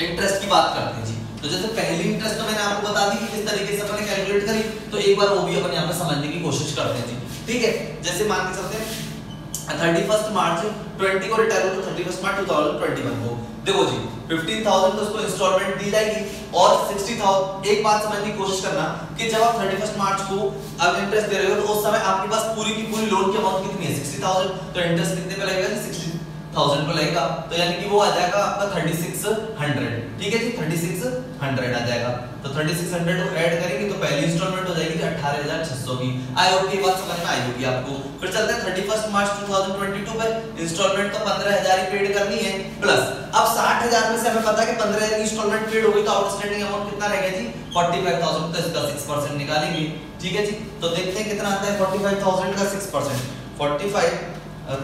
Speaker 1: इंटरेस्ट की बात करते हैं जी। तो जैसे पहली इंटरेस्ट तो मैंने आपको बता दी कि किस तरीके से अपने कैलकुलेट करी तो एक बार वो भी अपन यहाँ पे समझने की कोशिश करते हैं जी। ठीक है, जैसे मान के चलते हैं 31 मार्च 20 को रिटायर हो तो 31 मार्च 2021 को देखो जी 15000 तो उसको इंस्टॉलमेंट दी जाएगी और 60000 एक बात समझने की कोशिश करना कि जब आप 31 मार्च को अब इंटरेस्ट दे रहे हो तो उस समय आपके पास पूरी की पूरी लोन की अमाउंट कितनी है? 60000 तो इंटरेस्ट कितने पे लगेगा? 60 थाउज़ेंड को लगेगा तो यानी कि वो आ जाएगा आपका थर्टी सिक्स हंड्रेड ठीक है जी? थर्टी सिक्स हंड्रेड आ जाएगा। तो थर्टी सिक्स हंड्रेड को ऐड करेंगे तो पहली इंस्टॉलमेंट हो जाएगी अठारह हज़ार छह सौ की। आई होप की बात समझ में आई होगी आपको। फिर चलते हैं thirty first March two thousand twenty two पर इंस्टॉलमेंट तो पंद्रह हज़ार ही पेड करनी है। प्लस अब साठ हज़ार में से हमें पता है कि पंद्रह हज़ार इंस्टॉलमेंट पेड होगी तो आउटस्टैंडिंग अमाउंट कितना रहेगा जी? फोर्टी फाइव थाउज़ेंड तो इसका सिक्स परसेंट निकालेंगे। ठीक है जी? तो देखते हैं कितना आता है फोर्टी फाइव थाउज़ेंड का six percent forty five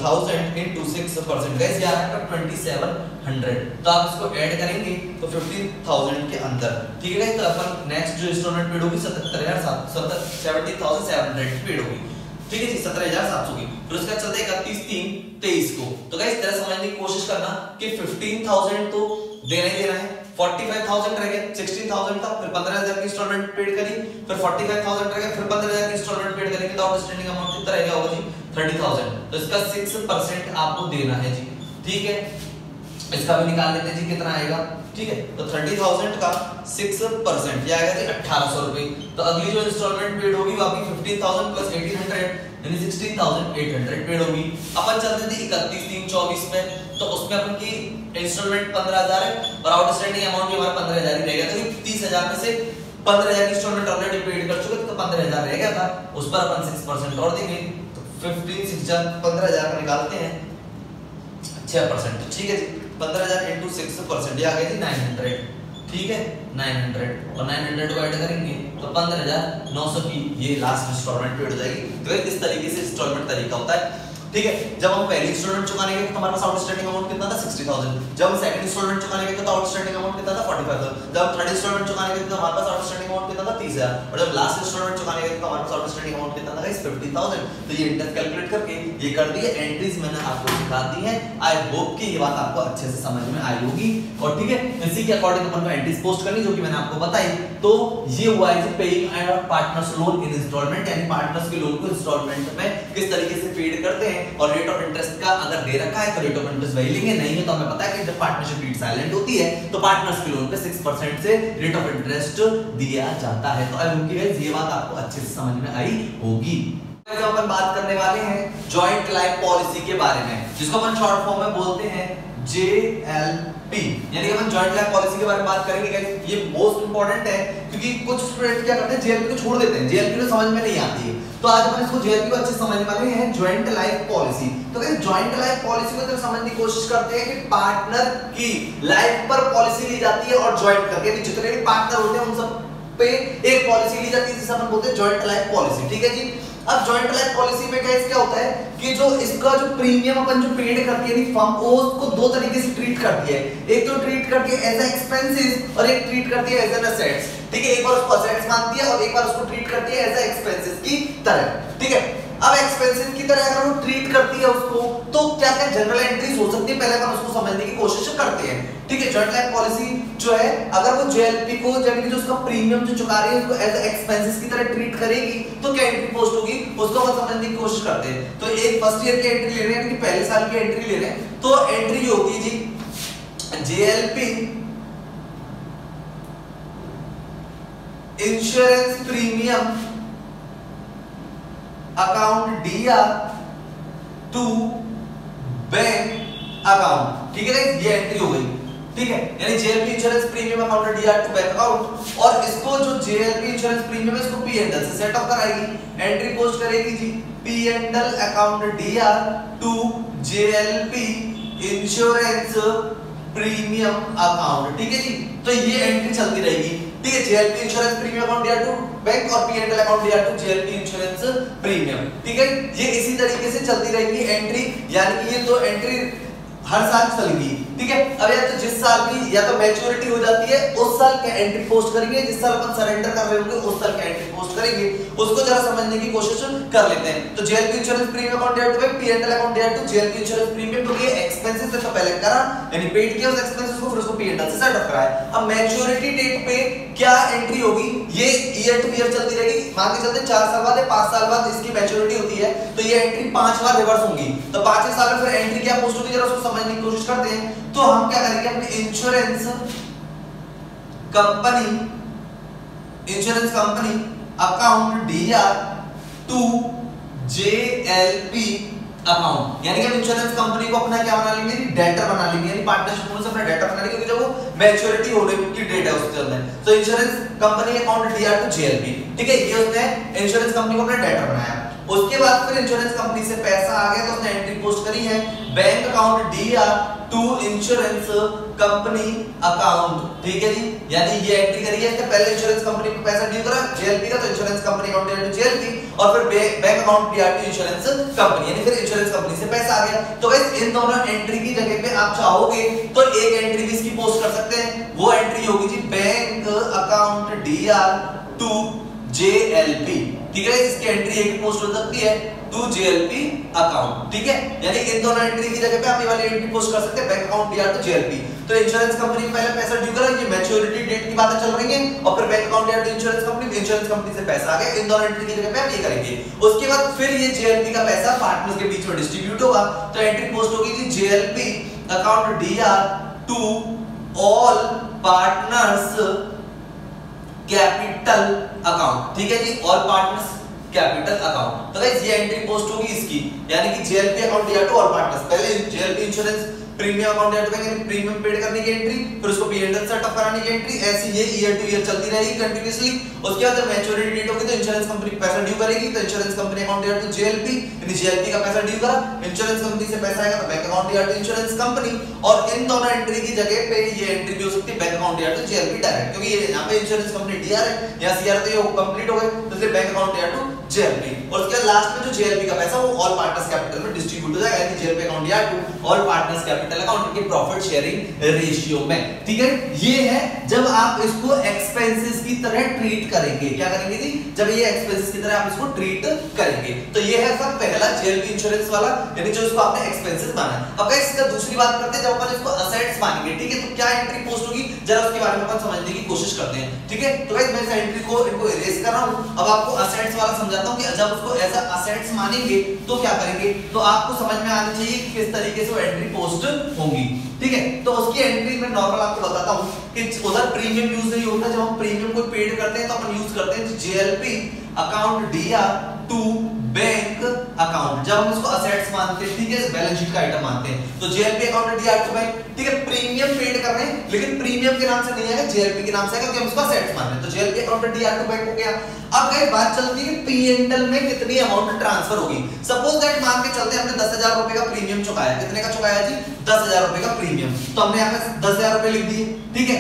Speaker 1: thousand into six percent gas ये आ रहा है ट्वेंटी सेवन हंड्रेड तो आप इसको ऐड करेंगे तो फिफ्टीन थाउज़ेंड के अंदर। ठीक है तो अपन नेक्स्ट जो इंस्टॉलमेंट पेड होगी सत्तर हज़ार सात सत्तर seventy thousand seven hundred paid होगी। ठीक है जी सत्रह हज़ार सात सौ की। फिर उसका चलते इकतीस तीन तेईस को। तो गैस तरह समझने की कोशिश करना कि फिफ्टीन थाउज़ेंड तो देना ही देना है। 45,000 रह गए 16,000 था फिर 15,000 की इंस्टॉलमेंट पेड करी फिर 45,000 रह गए फिर 15,000 की इंस्टॉलमेंट पेड करेंगे तो आउटस्टैंडिंग अमाउंट कितना रह गया होगा जी? 30,000 तो इसका 6% आपको देना है जी। ठीक है? इसका भी निकाल लेते हैं जी कितना आएगा? ठीक है? तो 30,000 का 6% ये आएगा जी 1800 रुपए तो अगली जो इंस्टॉलमेंट पेड होगी वो आपकी 15,000 प्लस 1800 यानी 16,800 पेड होगी। अपन चलते थे 31 3 24 में तो उसमें अपन की इंस्टॉलमेंट 15000 है और आउटस्टैंडिंग अमाउंट भी हमारा 15000 ही रहेगा। तो 30000 में से 15000 की इंस्टॉलमेंट ऑलरेडी पेड कर चुके तो 15000 रह गया था। उस पर अपन 6% और देंगे। तो 15 6000 15000 का निकालते हैं। छह परसेंट, ठीक है जी? पंद्रह हज़ार इंटू सिक्स परसेंट आ गए जी नाइन हंड्रेड ठीक है? नाइन हंड्रेड और नाइन हंड्रेड को एड करेंगे तो पंद्रह हज़ार नौ सौ की ये लास्ट इंस्टॉलमेंट पे उठ जाएगी। तो इस तरीके से इंस्टॉलमेंट तरीका होता है? ठीक है? जब हम पहली इंस्टॉलमेंट चुकाने गए तो हमारे पास आउटस्टैंडिंग अमाउंट कितना था? 60000 जब हम सेकंड इंस्टॉलमेंट चुकाने गए तो आउटस्टैंडिंग अमाउंट कितना था? 45000 जब थर्ड इंस्टॉलमेंट चुकाने गए तो हमारे पास आउटस्टैंडिंग अमाउंट कितना था? 30000 और जब लास्ट इंस्टॉलमेंट चुकाने गए तो हमारे पास आउटस्टैंडिंग अमाउंट कितना था? गाइस 50000 तो ये इंटरेस्ट कैलकुलेट करके ये कर दिए एंट्रीज मैंने आपको सिखा दी है. आई होप कि ये बात आपको अच्छे से समझ में आई होगी. और ठीक है, इसी के अकॉर्डिंग अपन को एंट्रीज पोस्ट करनी, जो कि मैंने आपको बताई. तो ये हुआ है paying and partners loan in installment यानी पार्टनर्स के लोन को इंस्टॉलमेंट में किस तरीके से पेड करते हैं? और रेट ऑफ़ इंटरेस्ट का अगर दे रखा है तो रेट ऑफ़ इंटरेस्ट वही लेंगे। नहीं है तो हमें पता है कि जब पार्टनरशिप डीड साइलेंट होती है तो पार्टनर्स के लोन पे 6% से रेट ऑफ़ इंटरेस्ट दिया जाता है। तो आई होप कि ये बात आपको अच्छे से समझ में आई होगी। जो अपन बात करने वाले हैं जॉइंट लाइफ पॉलिसी के बारे में, जिसको अपन शॉर्ट फॉर्म में बोलते हैं जेएलपी यानी अपन जॉइंट लाइफ पॉलिसी के बारे में बात करेंगे गाइस ये मोस्ट इंपॉर्टेंट है, क्योंकि कुछ स्टूडेंट क्या करते हैं जेएलपी को छोड़ देते हैं। जेएलपी को समझ में नहीं आती है। तो आज अपन इसको जेएलपी को अच्छे समझने वाले हैं जॉइंट लाइफ पॉलिसी तो गाइस जॉइंट लाइफ पॉलिसी को जब समझने की कोशिश करते हैं कि पार्टनर की लाइफ पर पॉलिसी ली जाती है और जॉइंट करके यानी जितने भी पार्टनर होते हैं उन सब पे एक पॉलिसी ली जाती है, जिसे अपन बोलते हैं जॉइंट लाइफ पॉलिसी ठीक है जी? अब जॉइंट लाइफ पॉलिसी में गाइस क्या होता है कि जो इसका जो प्रीमियम अपन जो पेड करती है फर्म उसको दो तरीके से ट्रीट करती है। एक तो ट्रीट करती है एज एक्सपेंसेस और एक ट्रीट करती है एज एन असेट्स ठीक है, एक बार उसको असेट्स मानती है और एक बार उसको ट्रीट करती है एज एक्सपेंसेस की तरह। ठीक है? अब एक्सपेंसेस की तरह अगर वो ट्रीट करती है उसको तो क्या क्या जनरल एंट्रीज हो सकती है? पहले अपन उसको समझने की कोशिश करते हैं। ठीक है जॉइंट लाइफ पॉलिसी जो है, अगर वो जेएलपी को, यानी कि जो उसका प्रीमियम जो चुका रही है, उसको एज एक्सपेंसेस की तरह ट्रीट करेगी तो क्या एंट्री पोस्ट होगी? उसको अपन समझने की कोशिश करते हैं। तो एक फ़र्स्ट ईयर की एंट्री ले रहे हैं, यानी कि पहले साल की एंट्री ले रहे हैं। तो एंट्री होगी जी JLP insurance premium account R to bank account ठीक है ये एंट्री हो गई। ठीक है? यानी JLP insurance premium account DR to bank account और इसको जो जेएलपी इंश्योरेंस प्रीमियम है, इसको पी एंड एल से सेट ऑफ़ कराएगी। एंट्री पोस्ट करेगी जी। P and L account DR to JLP insurance premium account ठीक है जी? तो ये एंट्री चलती रहेगी। ठीक है JLP insurance premium account DR to bank और PNL account DR to JLP insurance premium ठीक है? ये इसी तरीके से चलती रहेगी एंट्री यानी कि ये दो एंट्री हर साल चलेगी। ठीक है? अब या तो जिस साल भी या तो मैच्योरिटी हो जाती है, उस साल का एंट्री पोस्ट करेंगे। जिस साल अपन सरेंडर कर रहे होंगे, उस साल का एंट्री पोस्ट करेंगे। उसको जरा समझने की कोशिश कर लेते हैं। तो जेएलपी इंश्योरेंस प्रीमियम अकाउंट डेट पे पीएनएल अकाउंट डेट टू जेएलपी इंश्योरेंस प्रीमियम तो ये एक्सपेंसेस से तो पहले करा, यानी पेड किया उस एक्सपेंसेस को, फिर उसको पीएनएल से सेट ऑफ़ कराया। अब मैच्योरिटी डेट पे क्या एंट्री होगी, ये ईयर टू ईयर चलती रहेगी। मान के चलते 4 साल बाद या 5 साल बाद इसकी मैच्योरिटी होती है तो ये एंट्री पाँच बार रिवर्स होंगी। तो पाँचवें साल में फिर एंट्री क्या पोस्ट होगी, जरा उसको समझने की कोशिश करते हैं। तो हम क्या करेंगे अपने insurance company insurance company account D R to J L P account यानी कि इंश्योरेंस कंपनी को अपना क्या बना लेंगे? डेटर बना लेंगे। यानी पार्टनरशिप में से अपना डेटर बना लेंगे, क्योंकि जब वो मैच्योरिटी होने की डेट है उसके अंदर। तो insurance company account DR to JLP ठीक है, ये उसने इंश्योरेंस कंपनी को अपना डेटर बनाया। उसके बाद फिर इंश्योरेंस कंपनी से पैसा आ गया तो उसने एंट्री पोस्ट करी है bank account DR to insurance company account ठीक है जी? यानी ये एंट्री करी है, इसने पहले इंश्योरेंस कंपनी को पैसा ड्यू करा जेएलपी का तो insurance company account DR to JLP और फिर bank account DR to insurance company यानी फिर इंश्योरेंस कंपनी से पैसा आ गया। तो गाइस इन दोनों एंट्री की जगह पे आप चाहोगे तो एक एंट्री भी इसकी पोस्ट कर सकते हैं। वो एंट्री होगी जी bank account DR to JLP ठीक है, इसकी एंट्री एक पोस्ट हो सकती है टू जेएलपी अकाउंट ठीक है? यानी इन दोनों एंट्री की जगह पे आप ये वाली एंट्री पोस्ट कर सकते हैं bank account DR to JLP तो इंश्योरेंस कंपनी में पहले पैसा ड्यू करा ये मैच्योरिटी डेट की बातें चल रही हैं, और फिर bank account DR to insurance company insurance company से पैसा आ गया, इन दोनों एंट्री की जगह पे आप ये करेंगे। उसके बाद फिर ये जेएलपी का पैसा पार्टनर्स के बीच में डिस्ट्रीब्यूट होगा। तो एंट्री पोस्ट होगी जी JLP account DR to all partners capital account, ठीक है जी? ऑल पार्टनर्स कैपिटल अकाउंट तो गाइस ये एंट्री पोस्ट होगी इसकी. यानी कि जेएलपी अकाउंट या टू ऑल पार्टनर्स पहले जेएलपी इंश्योरेंस प्रीमियम अकाउंट डेट बैंक प्रीमियम पेड करने की एंट्री फिर उसको पीएनएल सेट अप कराने की एंट्री ऐसी ये ईयर टू ईयर चलती रहेगी कंटीन्यूअसली उसके बाद मैच्योरिटी डेट होगी तो इंश्योरेंस कंपनी पैसा ड्यू करेगी तो इंश्योरेंस कंपनी अकाउंट डेट टू जेएलपी यानी जेएलपी का पैसा ड्यू करा इंश्योरेंस कंपनी से पैसा आएगा तो बैंक अकाउंट डेट टू इंश्योरेंस कंपनी और इन दोनों एंट्री की जगह पे ये एंट्री भी हो सकती है बैंक अकाउंट डेट टू जेएलपी डायरेक्ट क्योंकि ये यहाँ पे इंश्योरेंस कंपनी डीआर है, यहाँ सीआर तो ये कंप्लीट हो गए तो इसलिए बैंक अकाउंट डेट टू जेएलपी और उसके लास्ट में जो जेएलपी का पैसा, वो ऑल पार्टनर्स कैपिटल में डिस्ट्रीब्यूट हो जाएगा, यानी जेएलपी अकाउंट या to all partners capital account के प्रॉफिट शेयरिंग रेशियो में। ठीक है? ये है जब आप इसको एक्सपेंसेस की तरह ट्रीट करेंगे। क्या करेंगे जी? जब ये एक्सपेंसेस की तरह आप इसको ट्रीट करेंगे। तो ये है सब पहला जेएलपी इंश्योरेंस वाला, यानी जो इसको आपने एक्सपेंसेस माना अब गाइस इसका दूसरी बात करते हैं, जब अपन इसको असेट्स मानेंगे। ठीक है? तो क्या एंट्री पोस्ट होगी? जरा उसके बारे में अपन समझने की कोशिश करते हैं। ठीक है? तो गाइस मैं इस एंट्री को इनको इरेज कर रहा हूँ। अब आपको असेट्स वाला समझाता हूँ कि जब उसको एज अ असेट्स मानेंगे तो क्या करेंगे? तो आपको समझ में आना चाहिए कि किस तरीके से वो एंट्री पोस्ट होंगी। ठीक है? तो उसकी एंट्री में नॉर्मल आपको बताता हूँ कि उधर प्रीमियम यूज़ नहीं होता। जब हम प्रीमियम को पेड करते हैं तो अपन यूज़ करते हैं JLP account DR to bank account जब हम इसको असेट्स मानते हैं, ठीक है बैलेंस शीट का आइटम मानते हैं तो JLP account DR to bank ठीक है प्रीमियम पेड कर रहे हैं, लेकिन प्रीमियम के नाम से नहीं आएगा जेएलपी के नाम से आएगा, क्योंकि हम इसको असेट्स मान रहे हैं तो JLP account DR to bank हो गया। अब गई बात चलती है पीएनएल में कितनी अमाउंट ट्रांसफ़र होगी। सपोज़ दैट मान के चलते हमने 10000 रुपए का प्रीमियम चुकाया, कितने का चुकाया जी? 10000 रुपए का प्रीमियम तो हमने यहाँ पे 10000 रुपए लिख दिए, ठीक है?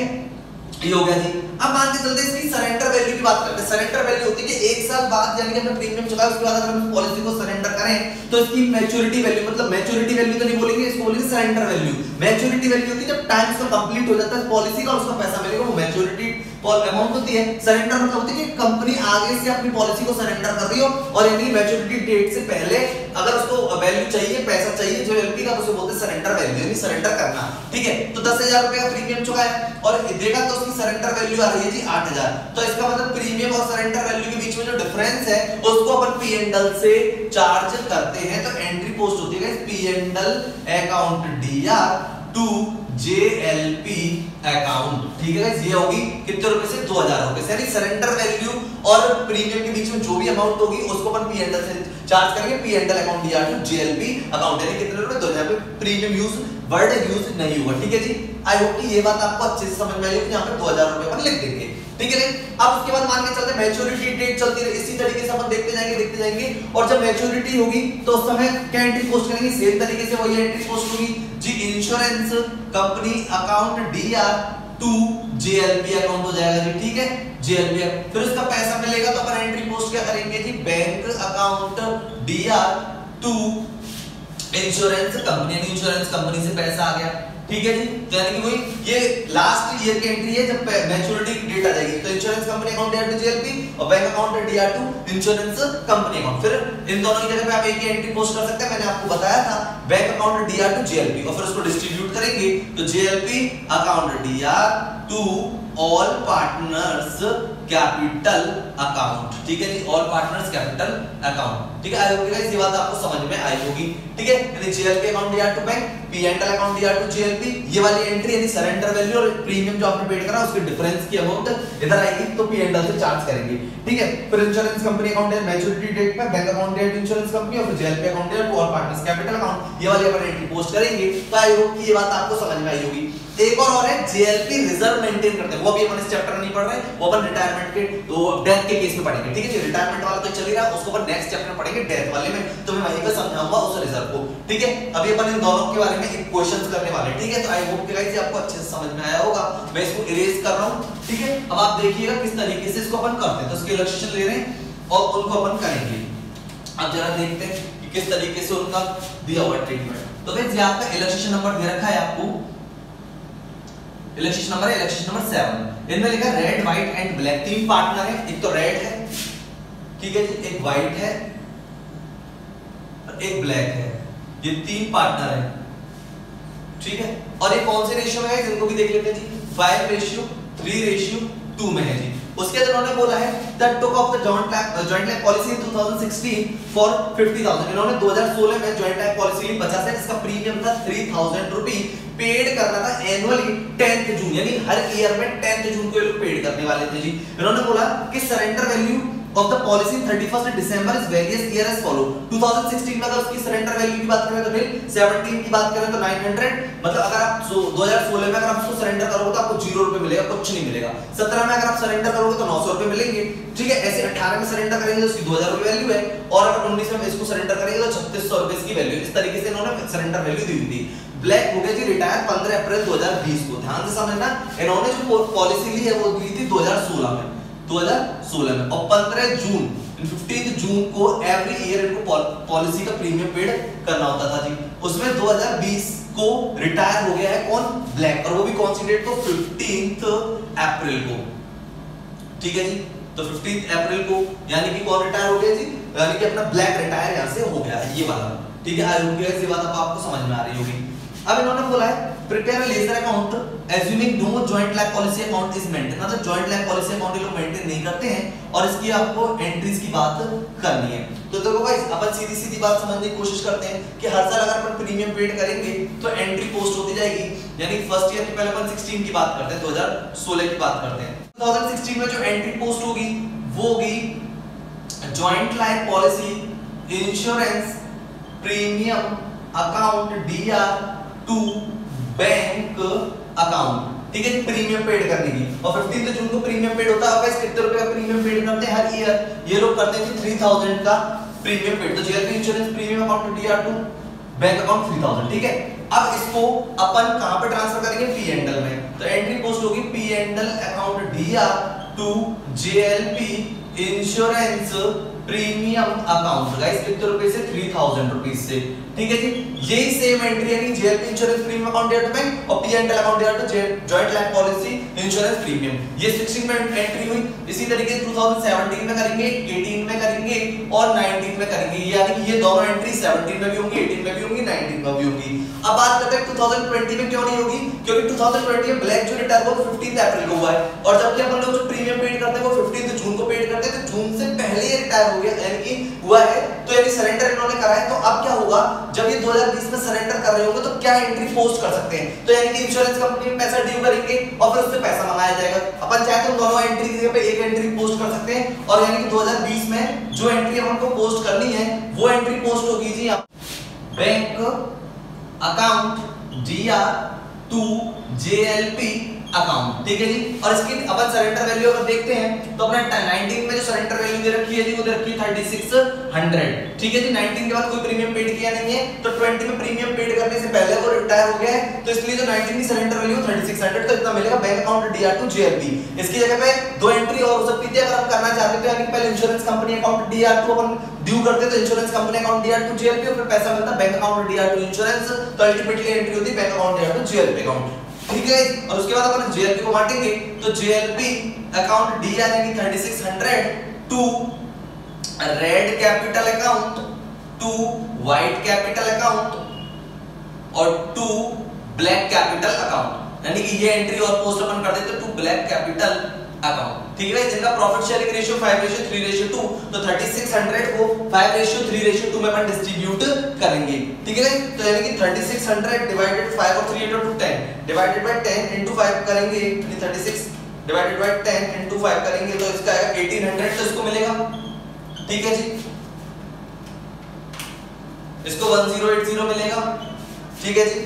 Speaker 1: ये हो गया जी। अब मान के चलते इसकी सरेंडर वैल्यू की बात करते हैं। सरेंडर वैल्यू होती है कि एक साल बाद यानी कि हमने प्रीमियम चुकाया उसके बाद अगर हम पॉलिसी को सरेंडर करें तो इसकी मैच्योरिटी वैल्यू मतलब मैच्योरिटी वैल्यू तो नहीं बोलेंगे, इसको बोलेंगे सरेंडर वैल्यू मैच्योरिटी वैल्यू होती है जब टाइम से कंप्लीट हो जाता है पॉलिसी का उसका पैसा मिलेगा, वो मैच्योरिटी अमाउंट होती है सरेंडर मतलब होती है कि कंपनी आगे से अपनी पॉलिसी को सरेंडर कर रही हो और यानी मैच्योरिटी डेट से पहले अगर उसको वैल्यू चाहिए, पैसा चाहिए, जो एलपी का तो उसे बोलते हैं सरेंडर वैल्यू यानी सरेंडर करना, ठीक है? तो 10000 रुपए का प्रीमियम चुकाया और देखा तो उसकी सरेंडर वैल्यू आ रही है जी 8000 तो इसका मतलब प्रीमियम और सरेंडर वैल्यू के बीच में जो डिफरेंस है, उसको अपन पी एंड एल से चार्ज करते हैं तो एंट्री पोस्ट होती है P and L account DR to JLP account ठीक है ये होगी कितने रुपए से? 2000 रुपए से। यानी सरेंडर वैल्यू और प्रीमियम के बीच में जो भी अमाउंट होगी, उसको अपन पी एंडल से चार्ज करेंगे। P and L account DR to JLP account यानी कितने रुपए? दो हज़ार प्रीमियम यूज़ वर्ड यूज़ नहीं हुआ। ठीक है जी? आई होप कि ये बात आपको अच्छे से समझ में आई यहाँ पे 2000 रुपए अपन लिख देंगे। ठीक है अब उसके बाद मान के चलते मैच्योरिटी डेट चलती रहे। इसी तरीके से अपन देखते जाएँगे देखते जाएँगे। और जब मैच्योरिटी होगी तो उस समय क्या एंट्री पोस्ट करेंगे? सेम तरीके से वही एंट्री पोस्ट होगी। जी insurance company account D R to JLP account हो जाएगा जी, ठीक है? जेएलपी फिर उसका पैसा मिलेगा तो अपन एंट्री पोस्ट क्या करेंगे जी? Bank account D R to insurance company insurance company से पैसा आ गया। ठीक है जी? तो यानी कि वही ये लास्ट ईयर की एंट्री है जब मैच्योरिटी डेट आ जाएगी। तो insurance company account DR to JLP और bank account DR to insurance company account फिर इन दोनों की जगह पे आप एक ही एंट्री पोस्ट कर सकते हैं। मैंने आपको बताया था bank account DR to JLP और फिर उसको डिस्ट्रीब्यूट करेंगे तो JLP account DR to all partners capital account ठीक है जी? ऑल पार्टनर्स कैपिटल अकाउंट ठीक है? आई होप गाइस ये बात आपको समझ में आई होगी, ठीक है? यानी JLP account DR to bank P and L account DR to JLP ये वाली एंट्री यानी सरेंडर वैल्यू और प्रीमियम जो आपने पेड करा, उसके डिफरेंस की अमाउंट इधर आएगी तो पी एंड एल से चार्ज करेंगे, ठीक है? फिर इंश्योरेंस कंपनी अकाउंट है मैच्योरिटी डेट पे बैंक अकाउंट डेट इंश्योरेंस कंपनी और फिर जेएलपी अकाउंट डेट ऑल पार्टनर्स कैपिटल अकाउंट ये वाली अपन एंट्री पोस्ट करेंगे तो आई होप कि ये बात आपको समझ में आई होगी। एक और और है जेएलपी रिज़र्व मेंटेन करते हैं, वो भी अपन इस चैप्टर में नहीं पढ़ रहे, वो अपन रिटायरमेंट के तो डेथ के केस में पढ़ेंगे, ठीक है जी? रिटायरमेंट वाला तो चल ही रहा है, उसको अपन नेक्स्ट चैप्टर पढ़ेंगे डेथ वाले में। तो मैं वहीं पे समझाऊँगा उस रिज़र्व को, ठीक है? अभी अपन इन दोनों के बारे में एक क्वेश्चंस करने वाले ठीक है? तो आई होप कि गाइस आपको अच्छे से समझ में आया होगा। मैं इसको इरेज कर रहा हूँ, ठीक है? अब आप देखिएगा किस तरीके से इसको अपन करते हैं। तो इसके इलस्ट्रेशन ले रहे हैं और उनको अपन करेंगे। अब जरा देखते हैं कि किस तरीके से उनका दिया हुआ ट्रीटमेंट तो गाइस यहाँ पे इलस्ट्रेशन नंबर दे रखा है आपको। इलेक्ट्रिशियन नंबर है इलेक्ट्रिशियन नंबर सेवन इनमें लिखा रेड व्हाइट एंड ब्लैक तीन पार्टनर है। एक तो रेड है, ठीक है जी? एक व्हाइट है और एक ब्लैक है। ये तीन पार्टनर है। ठीक है? और ये कौन से रेशियो में है? जिनको भी देख लेते हैं जी। Five ratio three ratio two में है जी। उसके अंदर उन्होंने बोला है the took of the joint joint life policy in 2016 for 50000 इन्होंने 2016 में जॉइंट लैब पॉलिसी ली 50 है जिसका प्रीमियम था 3000 रुपए पेड करना था एनुअली 10th जून यानी हर ईयर में 10th जून को ये लोग पेड करने वाले थे जी। इन्होंने बोला कि surrender value of the policy 31st December is various year as follow. 2016 में अगर उसकी सरेंडर वैल्यू की बात करें तो फिर 17 की बात करें तो 900 मतलब अगर आप 2016 में अगर आप उसको सरेंडर करोगे तो आपको ज़ीरो रुपए मिलेगा, कुछ नहीं मिलेगा। 17 में अगर आप सरेंडर करोगे तो 900 रुपए मिलेंगे। ठीक है, ऐसे 18 में सरेंडर करेंगे तो उसकी 2000 रुपए वैल्यू है। और अगर 19 में इसको सरेंडर करेंगे तो 3600 रुपए इसकी वैल्यू इस तरीके से इन्होंने सरेंडर वैल्यू दी हुई थी। ब्लैक हो गया जी रिटायर 15 अप्रैल 2020 को। ध्यान से समझना, इन्होंने जो पॉलिसी ली है वो ली थी 2016 में। 2016 में। और 15 जून 15 जून को एवरी ईयर इनको पॉलिसी का प्रीमियम पेड करना होता था जी। उसमें 2020 को रिटायर हो गया है कौन? ब्लैक और वो भी कौन सी डेट को? 15th अप्रैल को। ठीक है जी? तो 15th अप्रैल को यानी कि कौन रिटायर हो गया जी? यानी कि अपना ब्लैक रिटायर यहाँ से हो गया है, ये वाला। ठीक है? आई होप ये बात आपको समझ में आ रही होगी। अब इन्होंने बोला है prepare ledger account assuming no joint life policy account is maintained मतलब joint life policy account ये लोग मेंटेन नहीं करते हैं, और इसकी आपको एंट्रीज की बात करनी है। तो देखो गाइस अपन सीधी सीधी बात समझने की कोशिश करते हैं कि हर साल अगर अपन प्रीमियम पेड करेंगे तो एंट्री पोस्ट होती जाएगी। यानी फ़र्स्ट ईयर की पहले अपन 16 की बात करते हैं 2016 की बात करते हैं। 2016 में जो एंट्री पोस्ट होगी, वो होगी joint life policy insurance premium account to bank account ठीक है? प्रीमियम पेड करने की। और 15 जून को प्रीमियम पेड होता है गाइस कितने रुपए का प्रीमियम पेड करते हैं हर ईयर ये लोग करते हैं 3000 का प्रीमियम पेड तो JLP insurance premium account to DR to bank account 3000 ठीक है? अब इसको अपन कहाँ पे ट्रांसफ़र करेंगे? पी एंडल में। तो एंट्री पोस्ट होगी P and L account DR to JLP insurance premium account guys कितने रुपए से? 3000 रुपीस से। ठीक है जी? यही सेम एंट्री है कि जेएलपी इंश्योरेंस प्रीमियम अकाउंट डेट बैंक और PNL account date to joint life policy insurance premium ये 16 में एंट्री हुई। इसी तरीके से 2017 में करेंगे 18 में करेंगे और 19 में करेंगे। यानी कि ये दोनों एंट्री 17 में भी होंगी 18 में भी होंगी 19 में भी होंगी। अब बात करते हैं 2020 में क्यों नहीं होगी? क्योंकि 2020 में ब्लैक जो रिटायर हुआ 15 अप्रैल को हुआ है। और जबकि अपन लोग जो प्रीमियम पेड करते हैं, वो 15 जून को पेड करते हैं तो जून पहले ही रिटायर हो गया, यानी कि हुआ है तो यानी सरेंडर इन्होंने करा है तो अब क्या होगा? जब ये 2020 में सरेंडर कर रहे होंगे तो क्या एंट्री पोस्ट कर सकते हैं? तो यानी कि इंश्योरेंस कंपनी में पैसा ड्यू करेंगे और फिर उससे पैसा मंगाया जाएगा। अपन चाहे तो दोनों एंट्री की पे एक एंट्री पोस्ट कर सकते हैं। और यानी कि 2020 में जो एंट्री हमको पोस्ट करनी है, वो एंट्री पोस्ट होगी जी bank account D R to J account ठीक है जी? और इसकी अपन सरेंडर वैल्यू अगर देखते हैं तो अपना 19 में जो सरेंडर वैल्यू दे रखी है जी वो दे रखी है 3600 ठीक है जी? 19 के बाद कोई प्रीमियम पेड किया नहीं है तो 20 में प्रीमियम पेड करने से पहले वो रिटायर हो गया है तो इसलिए जो 19 की सरेंडर वैल्यू 3600 तो इतना मिलेगा बैंक अकाउंट डीआर2 जेएलपी इसकी जगह पे दो एंट्री और हो सकती थी, अगर हम करना चाहते थे, यानी पहले insurance company account DR to upon due करते तो insurance company account DR to JLP और फिर पैसा मिलता bank account DR to insurance तो अल्टीमेटली एंट्री होती bank account DR to JLP account ठीक है? और उसके बाद अपन जेएलपी को बांटेंगे। तो जेएलपी अकाउंट डी यानी कि 3600 to red capital account to white capital account और टू ब्लैक कैपिटल अकाउंट यानी कि ये एंट्री और पोस्ट अपन कर देते टू ब्लैक कैपिटल अकाउंट ठीक है जिनका profit sharing ratio 5 ratio 3 ratio 2 तो 3600 को 5 रेशियो 3 रेशियो 2 में डिस्ट्रीब्यूट करेंगे। ठीक है तो यानी कि 3600 डिवाइडेड 5 और 3 इनटू 10 डिवाइडेड बाय 10 इनटू 5 करेंगे। यानी 36 डिवाइडेड बाय 10 इनटू 5 करेंगे तो इसका आएगा 1800 तो इसको मिलेगा। ठीक है जी? इसको 1080 मिलेगा। ठीक है जी?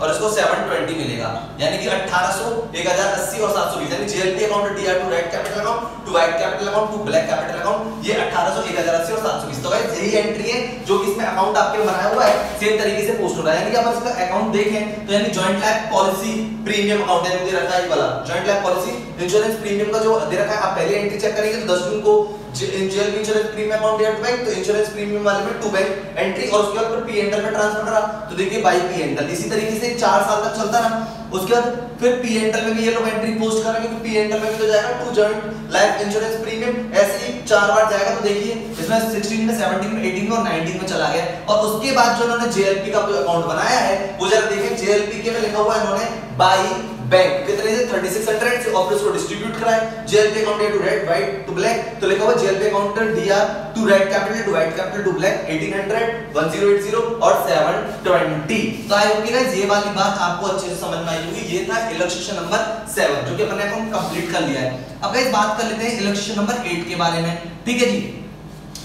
Speaker 1: और इसको 720 मिलेगा। यानी कि 1800 1080 और 720 यानी JLP account DR to red capital account to white capital account to black capital account ये 1800 1080 और 720 तो गाइस यही एंट्री है जो कि इसमें अकाउंट आपके बनाया हुआ है। सेम तरीके से पोस्ट हो रहा है। यानी कि आप इसका अकाउंट देखें तो यानी joint life policy premium account है मुझे रखा है वाला। Joint life policy insurance premium का जो दे रखा है, आप पहले एंट्री चेक करेंगे तो 10 जून को जेएलपी इंश्योरेंस प्रीमियम अकाउंट डेट बैंक तो इंश्योरेंस प्रीमियम वाले में टू बैंक एंट्री और उसके बाद फिर पीएनएल में ट्रांसफ़र करा। तो देखिए बाई पीएनएल इसी तरीके से 4 साल तक चलता रहा। उसके बाद फिर पीएनएल में भी ये लोग एंट्री पोस्ट करेंगे क्योंकि पीएनएल में भी तो जाएगा to joint life insurance premium ऐसे ही चार बार जाएगा। तो देखिए, इसमें 16 में 17 में 18 में और 19 में चला गया। और उसके बाद जो उन्होंने जेएलपी का अकाउंट बनाया है, वो जरा देखिए जेएलपी के में लिखा हुआ है, इन्होंने बाई बैंक कितने से 3600 से ऑफ़िस को डिस्ट्रीब्यूट कराए JLP account to red white to black तो लिखा हुआ JLP account DR to red capital to white capital to black 1800 1080 और 720 तो आई होप कि गाइस ये वाली बात आपको अच्छे से समझ में आई होगी। ये था इलस्ट्रेशन नंबर 7 जो कि अपने को कंप्लीट कर लिया है। अब गाइस बात कर लेते हैं इलस्ट्रेशन नंबर 8 के बारे में। ठीक है जी?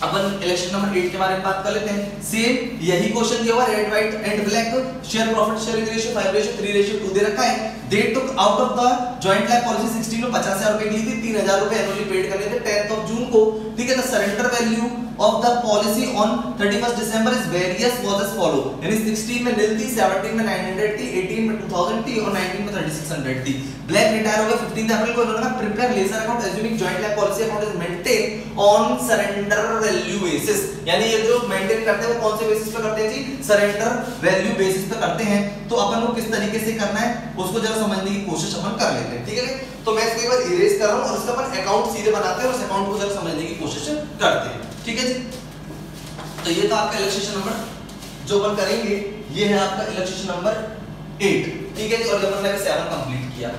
Speaker 1: अपन इलेक्शन नंबर 8 के बारे में बात कर लेते हैं। सेम यही क्वेश्चन दिया हुआ red white and black share profit sharing ratio 5 ratio 3 ratio 2 दे रखा है। They took out of the joint life policy 16 में 50000 रुपए की ली थी 3000 रुपए एनुअली पेड करने थे 10th ऑफ़ जून को। ठीक है the surrender value of the policy on 31st December is various was as follow यानी 16 में नील थी 17 में 900 थी 18 में 2000 थी और 19 में 3600 थी। ब्लैक रिटायर हो गए 15th अप्रैल को। इन्होंने prepare ledger account assuming joint life policy account is maintain on surrender value basis यानी ये जो मेंटेन करते हैं, वो कौन से बेसिस पे करते हैं जी? सरेंडर वैल्यू बेसिस पे करते हैं। तो अपन को किस तरीके से करना है, उसको जरा समझने की कोशिश अपन कर लेते हैं, ठीक है तो मैं इसके एक बार इरेज कर रहा हूँ और इसका अपन अकाउंट सीधे बनाते हैं और उस अकाउंट को जरा समझने की कोशिश करते हैं, ठीक है जी? तो ये तो आपका इलस्ट्रेशन नंबर जो अपन करेंगे, ये है आपका इलस्ट्रेशन नंबर 8 ठीक है जी? और अपन ने 7 कंप्लीट किया।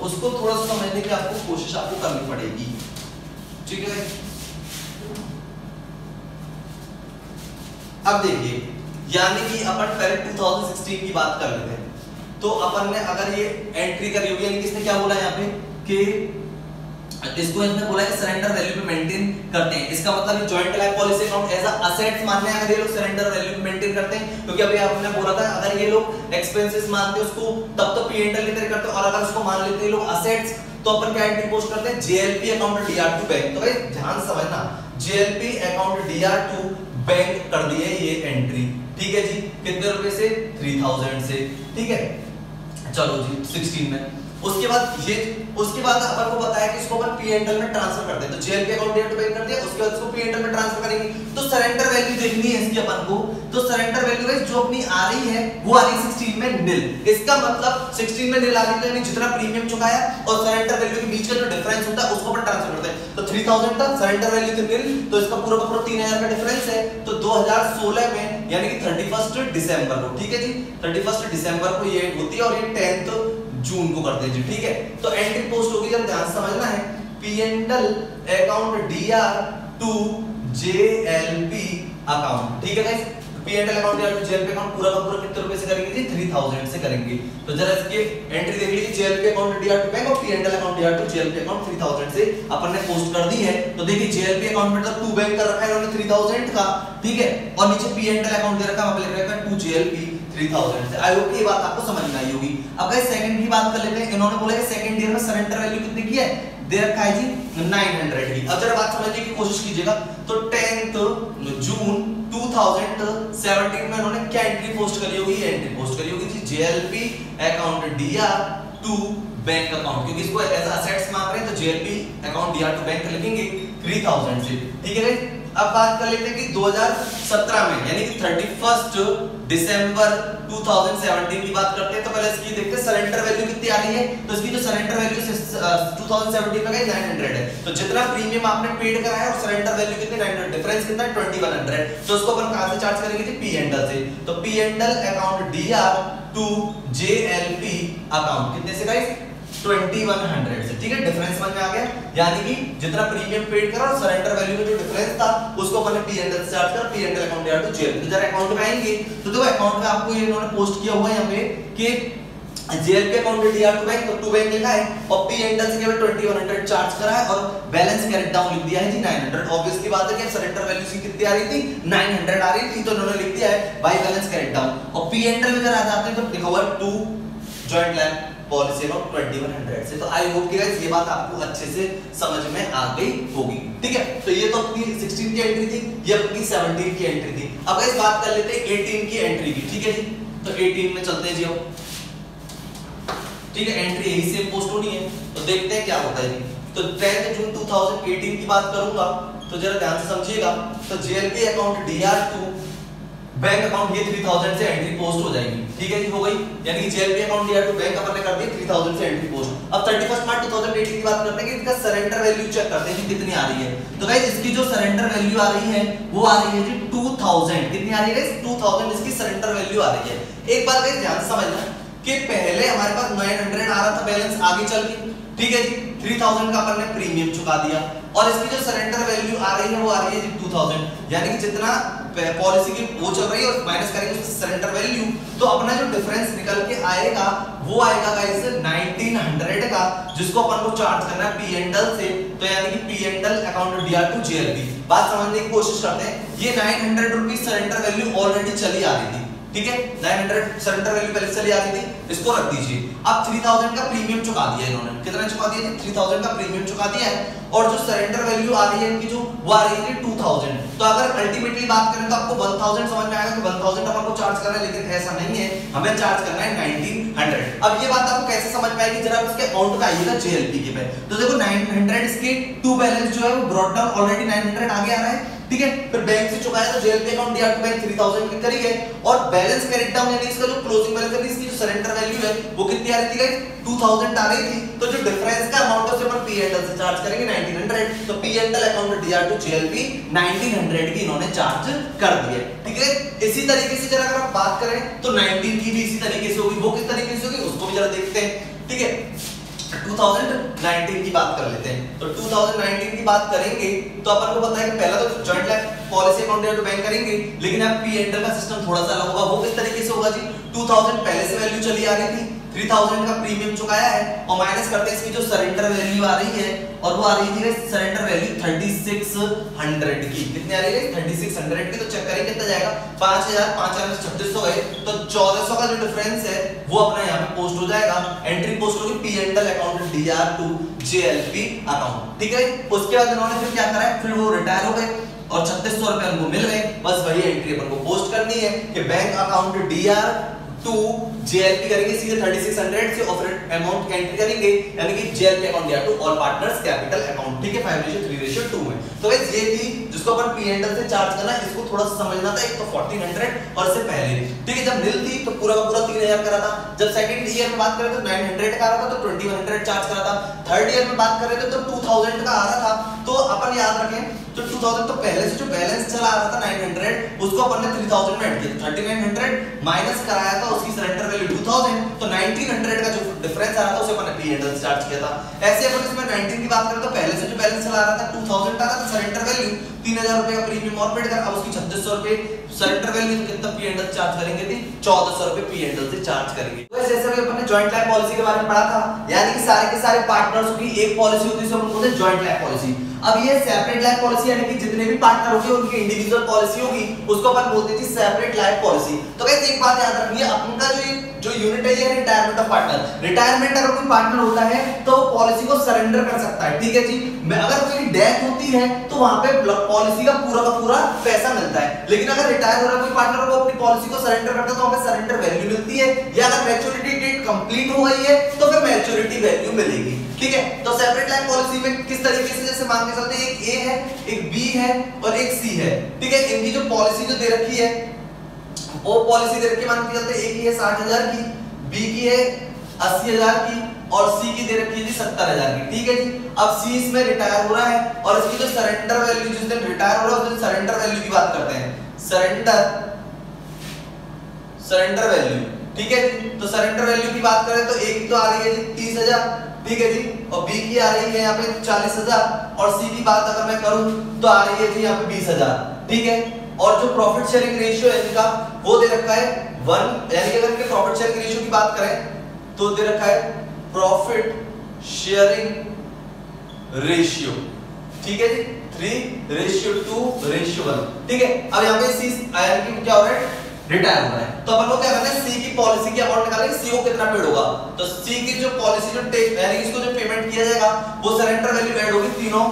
Speaker 1: उसको थोड़ा सा समझने की आपको कोशिश आपको करनी पड़ेगी। ठीक है अब देखिए, यानी कि अपन पहले 2016 की बात कर लेते हैं। तो अपन ने अगर ये एंट्री करी होगी, यानी किसने क्या बोला यहाँ पे? कि इसको इसने बोला है सरेंडर वैल्यू पे मेंटेन करते हैं। इसका मतलब joint life policy account as assets मानने अगर ये लोग सरेंडर वैल्यू पे मेंटेन करते हैं। क्योंकि अभी आपने बोला था, अगर ये लोग एक्सपेंसेस मानते उसको तब तो पी एंड एल की करते और अगर उसको मान लेते हैं लोग असेट्स तो अपन क्या एंट्री पोस्ट करते हैं? जेएलपी अकाउंट डीआर2 बैंक तो भाई, ध्यान समझना जेएलपी अकाउंट डीआर2 बैंक कर दिए ये एंट्री ठीक है जी? कितने रुपए से? 3000 से। ठीक है? चलो जी 16 में। उसके बाद ये, उसके बाद अपन को पता है कि इसको अपन पी एंड एल में ट्रांसफ़र कर दें तो जेएल के अकाउंट डेट पे कर दिया, उसके बाद इसको पी एंड एल में ट्रांसफ़र करेंगे। तो सरेंडर वैल्यू देखनी है इसकी अपन को। तो सरेंडर वैल्यू गाइस जो अपनी आ रही है, वो आ रही है 16 में नील इसका मतलब 16 में नील आ रही है यानी जितना प्रीमियम चुकाया और सरेंडर वैल्यू के बीच का जो डिफरेंस होता है, उसको अपन ट्रांसफ़र करते हैं तो 3000 था सरेंडर वैल्यू थी नील तो इसका पूरा का पूरा 3000 का डिफरेंस है। तो 2016 में, यानी कि 31st दिसंबर को, ठीक है जी? 31st दिसंबर को ये होती है और ये 10th जून को करते हैं ठीक है? तो एंट्री पोस्ट होगी जब ध्यान समझना है। P and account D R to J L P account ठीक है guys P and L account या जेल पे अकाउंट पूरा का पूरा कितने रुपए से करेंगे जी? 3000 से करेंगे। तो जरा इसके एंट्री देख लीजिए J L P account DR to bank और P and L account DR to J L P account 3000 से अपन ने पोस्ट कर दी है। तो देखिए जेल पे अकाउंट में मतलब बैंक कर रखा है, इन्होंने 3000 का, ठीक है? और नीचे पी एंड अकाउंट दे रखा है रखा है जेल पी 3000 से। आई होगी। अब गाइस सेकंड की बात कर लेते हैं। इन्होंने बोला कि सेकंड ईयर में सरेंडर वैल्यू कितने की है? दे रखा है जी 900 की। अब जरा बात समझने की कोशिश कीजिएगा। तो 10th जून 2017 में उन्होंने क्या एंट्री पोस्ट करी होगी? एंट्री पोस्ट करी होगी जी JLP account DR to bank account क्योंकि इसको एज असेट्स मांग रहे हैं तो JLP account DR to bank लिखेंगे। 3000 से। ठीक है अब बात कर लेते हैं कि 2017 में, यानी कि 31st दिसंबर 2017 की बात करते हैं तो पहले इसकी देखते हैं सरेंडर वैल्यू कितनी आ रही है? तो इसकी जो सरेंडर वैल्यू 2017 में गई 900 है। तो जितना प्रीमियम आपने पेड करा है, और सरेंडर वैल्यू कितनी? 900 डिफरेंस कितना? है 2100 तो उसको अपन कहाँ से चार्ज करेंगे? पी एंडल से। तो P and L account DR to JLP account कितने से गाइस 2100 से, ठीक है? डिफरेंस समझ में आ गया? यानी कि जितना प्रीमियम पेड करा और सरेंडर वैल्यू में जो डिफरेंस था, उसको अपन ने पीएनएल से चार्ज कर पीएनएल अकाउंट या तो जेल तो जरा अकाउंट में आएँगे। तो देखो अकाउंट में आपको ये इन्होंने पोस्ट किया हुआ है यहाँ पे कि जेल के account DR to bank to bank लिखा है और पी एंडल से केवल 2100 चार्ज करा है और बैलेंस कैरेट डाउन लिख दिया है जी 900 ऑब्वियसली बात है कि सरेंडर वैल्यू सी कितनी आ रही थी? 900 आ रही थी तो उन्होंने लिख दिया है बाय बैलेंस कैरेट डाउन और पी एंडल में जरा आ जाते हैं तो लिखा हुआ जॉइंट लैंड पॉलिसी अमाउंट 2100 से तो आई होप कि ये बात आपको अच्छे से समझ में आ गई होगी। ठीक है? तो ये तो अपनी 16 की एंट्री थी, ये अपनी 17 की एंट्री थी। अब गाइस बात कर लेते हैं 18 की एंट्री की, ठीक है जी? तो 18 में चलते जी अब। ठीक है एंट्री यही से पोस्ट होनी है। तो देखते हैं क्या होता है जी। तो 10 जून 2018 की बात करूँगा। तो जरा ध्यान से समझिएगा। तो JLP account DR to bank account ये 3000 से एंट्री पोस्ट हो जाएगी। ठीक है जी, हो गई? यानी कि जेएलपी अकाउंट दिया टू बैंक अपन ने कर दी 3000 से एंट्री पोस्ट अब 31 मार्च 2018 की बात करते हैं कि इसका सरेंडर वैल्यू चेक करते हैं कि कितनी आ रही है। तो गाइस इसकी जो सरेंडर वैल्यू आ रही है, वो आ रही है जी 2000 कितनी आ रही है गाइस 2000 इसकी सरेंडर वैल्यू आ रही है। एक बात गाइस ध्यान से समझना कि पहले हमारे पास 900 आ रहा था बैलेंस आगे चल के ठीक है जी 3000 का अपन ने प्रीमियम चुका दिया। और इसकी जो सरेंडर वैल्यू आ रही है, वो आ रही है जी 2000 यानी कि जितना पॉलिसी की वो चल रही है और माइनस करेंगे उसकी सरेंडर वैल्यू तो अपना जो डिफरेंस निकल के आएगा, वो आएगा गाइस 1900 का, जिसको अपन को चार्ज करना है पीएनडल से। तो यानी कि P and L account DR to JLP बात समझने की कोशिश करते हैं, ये 900 रुपीस सरेंडर वैल्यू ऑलरेडी चली आ रही थी। ठीक है? 900 सरेंडर वैल्यू पहले चली आ रही थी, इसको रख दीजिए। अब 3000 का प्रीमियम चुका दिया इन्होंने। कितना चुका दिया 3000 का प्रीमियम चुका दिया है। और जो सरेंडर वैल्यू आ रही है इनकी जो, वो आ रही है 2000 तो अगर अल्टीमेटली बात करें तो आपको 1000 समझ में आएगा कि 1000 अपन को चार्ज करना है, लेकिन ऐसा नहीं है। हमें चार्ज करना है 1900 अब ये बात आपको कैसे समझ में आएगी? जरा इसके अकाउंट पे आइएगा जेएलपी के पे। तो देखो 900 इसके टू बैलेंस जो है वो ब्रॉट डाउन ऑलरेडी 900 आगे आ रहा है। ठीक है? फिर बैंक से चुकाया तो जेएलपी अकाउंट दिया बैंक 3000 की करी है। और बैलेंस कैरेट डाउन यानी इसका जो क्लोजिंग बैलेंस है इसकी जो सरेंडर वैल्यू है, वो कितनी आ रही थी गाइस 2000 आ रही थी। तो जो डिफरेंस का अमाउंट है अपन पीएनएल से चार्ज करेंगे 1900 तो PNL account DR to JLP 1900 की इन्होंने चार्ज कर दी ठीक है? इसी तरीके से जरा अगर आप बात करें तो 19 की भी इसी तरीके से होगी, वो किस तरीके से होगी, उसको भी जरा देखते हैं। ठीक है? 2019 की बात कर लेते हैं। तो 2019 की बात करेंगे तो अपन को पता है कि पहला तो जॉइंट लाइफ पॉलिसी अकाउंट तो बैंक करेंगे, लेकिन अब पी एंटर का सिस्टम थोड़ा सा अलग होगा। वो किस तरीके से होगा जी? 2000 पहले से वैल्यू चली आ रही थी। 3000 का प्रीमियम चुकाया है और माइनस करते हैं इसकी जो सरेंडर वैल्यू आ रही है और वो आ रही थी सरेंडर वैल्यू 3600 की। कितनी आ रही है 3600 की। तो चेक करें कितना जाएगा? 5000 5000 में 3600 है। तो 1400 का जो डिफरेंस है, वो अपना यहाँ पे पोस्ट हो जाएगा। एंट्री पोस्ट होगी P and L account DR to JLP account ठीक है? उसके बाद इन्होंने फिर क्या करा है? फिर वो रिटायर हो गए और छत्तीस सौ रुपए उनको मिल गए। बस वही एंट्री अपन को पोस्ट करनी है कि bank account DR to JLP करेंगे, सीधे 3600 से और फिर अमाउंट एंट्री करेंगे। यानी कि जेएलपी अकाउंट दिया to all partners capital account ठीक है? 5 रेशियो 3 रेशियो 2 में। तो गाइस ये थी जिसको अपन पी से चार्ज करना इसको थोड़ा समझना था, एक तो 1400 और इससे पहले। ठीक है, जब नील थी तो पूरा का पूरा 3000 करा था। जब सेकंड ईयर में बात करें तो 900 का आ रहा था तो 2100 चार्ज करा था। थर्ड ईयर में बात कर तो 2000 का आ रहा था। तो अपन याद रखें तो 2000 तो पहले से जो बैलेंस चला आ रहा था 900 उसको अपन ने 3000 में ऐड किया 3900 माइनस कराया था, उसकी सरेंडर वैल्यू 2000 तो 1900 का जो डिफरेंस आ रहा था, उसे अपन ने पी एंड चार्ज किया था। ऐसे अपन इसमें 19 की बात करें तो पहले से जो बैलेंस चला आ रहा था 2000 का था सरेंडर वैल्यू 3000 रुपए का प्रीमियम और पेड कर। अब उसकी 3600 रुपए सरेंडर वैल्यू कितना पी एंड चार्ज करेंगे थी 1400 रुपए पी एंड से चार्ज करेंगे। तो जैसे अभी अपन जॉइंट लाइफ पॉलिसी के बारे में पढ़ा था। यानी कि सारे के सारे पार्टनर्स की एक पॉलिसी होती है बोलते हैं जॉइंट लाइफ पॉलिसी अब ये सेपरेट लाइफ पॉलिसी यानी कि जितने भी पार्टनर होंगे, उनकी इंडिविजुअल पॉलिसी होगी, उसको अपन बोलते हैं सेपरेट लाइफ पॉलिसी तो गाइस एक बात याद रखिए अपन का जो जो यूनिट है, ये रिटायरमेंट ऑफ़ पार्टनर रिटायरमेंट अगर कोई पार्टनर होता है तो पॉलिसी को सरेंडर कर सकता है, ठीक है जी? मैं, अगर कोई डेथ होती है तो वहाँ पे पॉलिसी का पूरा का पूरा पैसा मिलता है। लेकिन अगर रिटायर हो रहा कोई पार्टनर वो अपनी पॉलिसी को सरेंडर करता है तो पे सरेंडर वैल्यू मिलती है। या अगर मैच्योरिटी डेट कंप्लीट हो गई है तो फिर मैच्योरिटी वैल्यू मिलेगी, ठीक है? तो सेपरेट लाइफ पॉलिसी में किस तरीके से, जैसे के हैं एक ए है, एक बी है और एक सी है। ठीक है? इनकी जो पॉलिसी जो दे रखी है, वो पॉलिसी दे रखी है, मान के चलते एक की है साठ हज़ार की बी की है अस्सी हज़ार की और सी की दे रखी है जी सत्तर हज़ार की। ठीक है जी? अब सी इसमें रिटायर हो रहा है और इसकी जो सरेंडर वैल्यू जिस दिन रिटायर हो रहा है, उस दिन सरेंडर वैल्यू की बात करते हैं। सरेंडर सरेंडर वैल्यू ठीक है? तो सरेंडर वैल्यू की बात करें तो एक तो आ रही है जी तीस हज़ार, ठीक है जी? और बी की आ रही है यहाँ पे चालीस हज़ार, और सी की बात अगर मैं करूँ तो आ रही है जी यहाँ पे बीस हज़ार, ठीक है? और जो प्रॉफिट शेयरिंग रेशियो है इनका, वो दे रखा है वन यानी कि अगर इनके प्रॉफिट शेयरिंग रेशियो की बात करें तो दे रखा है प्रॉफिट शेयरिंग रेशियो ठीक है जी? Three ratio two ratio one ठीक है? अब यहाँ पे सी यानी कि क्या हो रहा है? रिटायर हो रहा है। तो अपन लोग क्या करना है सी की पॉलिसी की अमाउंट निकालेंगे सी को कितना पेड होगा? तो सी की जो पॉलिसी जो यानी इसको जो पेमेंट किया जाएगा, वो सरेंडर वैल्यू ऐड होगी तीनों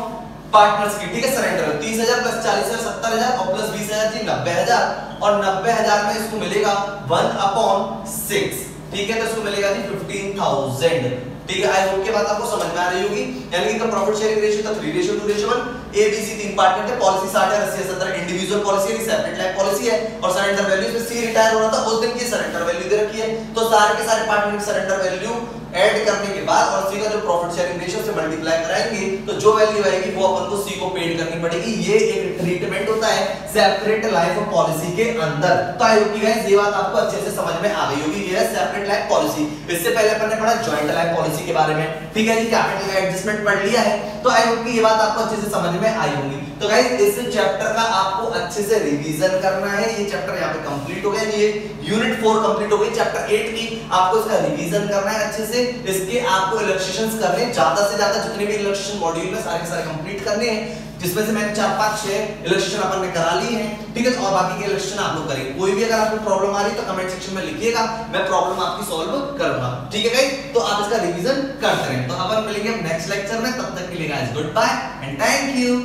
Speaker 1: पार्टनर्स की, ठीक है? सरेंडर तीस हज़ार प्लस चालीस हज़ार और प्लस बीस हज़ार, जी नब्बे हज़ार। और नब्बे हज़ार में इसको मिलेगा वन अपॉन सिक्स ठीक है? तो इसको मिलेगा जी फिफ्टीन थाउज़ेंड ठीक है आई होप के बात आपको समझ में आ रही होगी। यानी कि प्रॉफिट शेयरिंग रेशियो था 3 रेशियो 2 रेशियो 1 एबीसी तीन पार्टनर थे पॉलिसी 60 है 80 70 इंडिविजुअल पॉलिसी है सेपरेट लाइफ पॉलिसी है। और सरेंडर वैल्यू इसमें सी रिटायर हो रहा था, उस दिन की सरेंडर वैल्यू दे रखी है। तो सारे के सारे पार्टनर की सरेंडर वैल्यू ऐड करने के बाद और सी का जो प्रॉफिट शेयरिंग रेशियो से मल्टीप्लाई कराएँगे तो जो वैल्यू आएगी वो अपन को सी को पेड करनी पड़ेगी। ये एक ट्रीटमेंट होता है सेपरेट लाइफ पॉलिसी के अंदर। तो आई होप गाइस ये बात आपको अच्छे से समझ में आ गई होगी ये है सेपरेट लाइफ पॉलिसी इससे पहले अपन ने पढ़ा जॉइंट लाइफ पॉलिसी के बारे में। ठीक है जी कैपिटल का एडजस्टमेंट पढ़ लिया है। तो आई होप कि ये बात आपको अच्छे से समझ में आई होगी। तो गाइस इस चैप्टर का आपको अच्छे से रिवीजन करना है। ये चैप्टर यहाँ पे कंप्लीट हो गया। ये यूनिट फोर कंप्लीट हो गई। चैप्टर एट की आपको इसका रिवीजन करना है अच्छे से। इसके आपको इलस्ट्रेशंस करने ज़्यादा से ज़्यादा जितने भी इलस्ट्रेशन मॉड्यूल में सारे सारे कंप्लीट करने हैं, जिसमें से मैंने चार, पाँच, छह इलस्ट्रेशन अपन ने करा ली है। ठीक है, और बाकी के इलस्ट्रेशन आप लोग करेंगे कोई भी अगर आपको प्रॉब्लम आ रही है तो कमेंट सेक्शन में लिखिएगा। मैं प्रॉब्लम आपकी सॉल्व करूँगा। ठीक है तो आप इसका रिवीजन करते रहें। तो अपन मिलेंगे नेक्स्ट लेक्चर में। तब तक के लिए good bye and thank you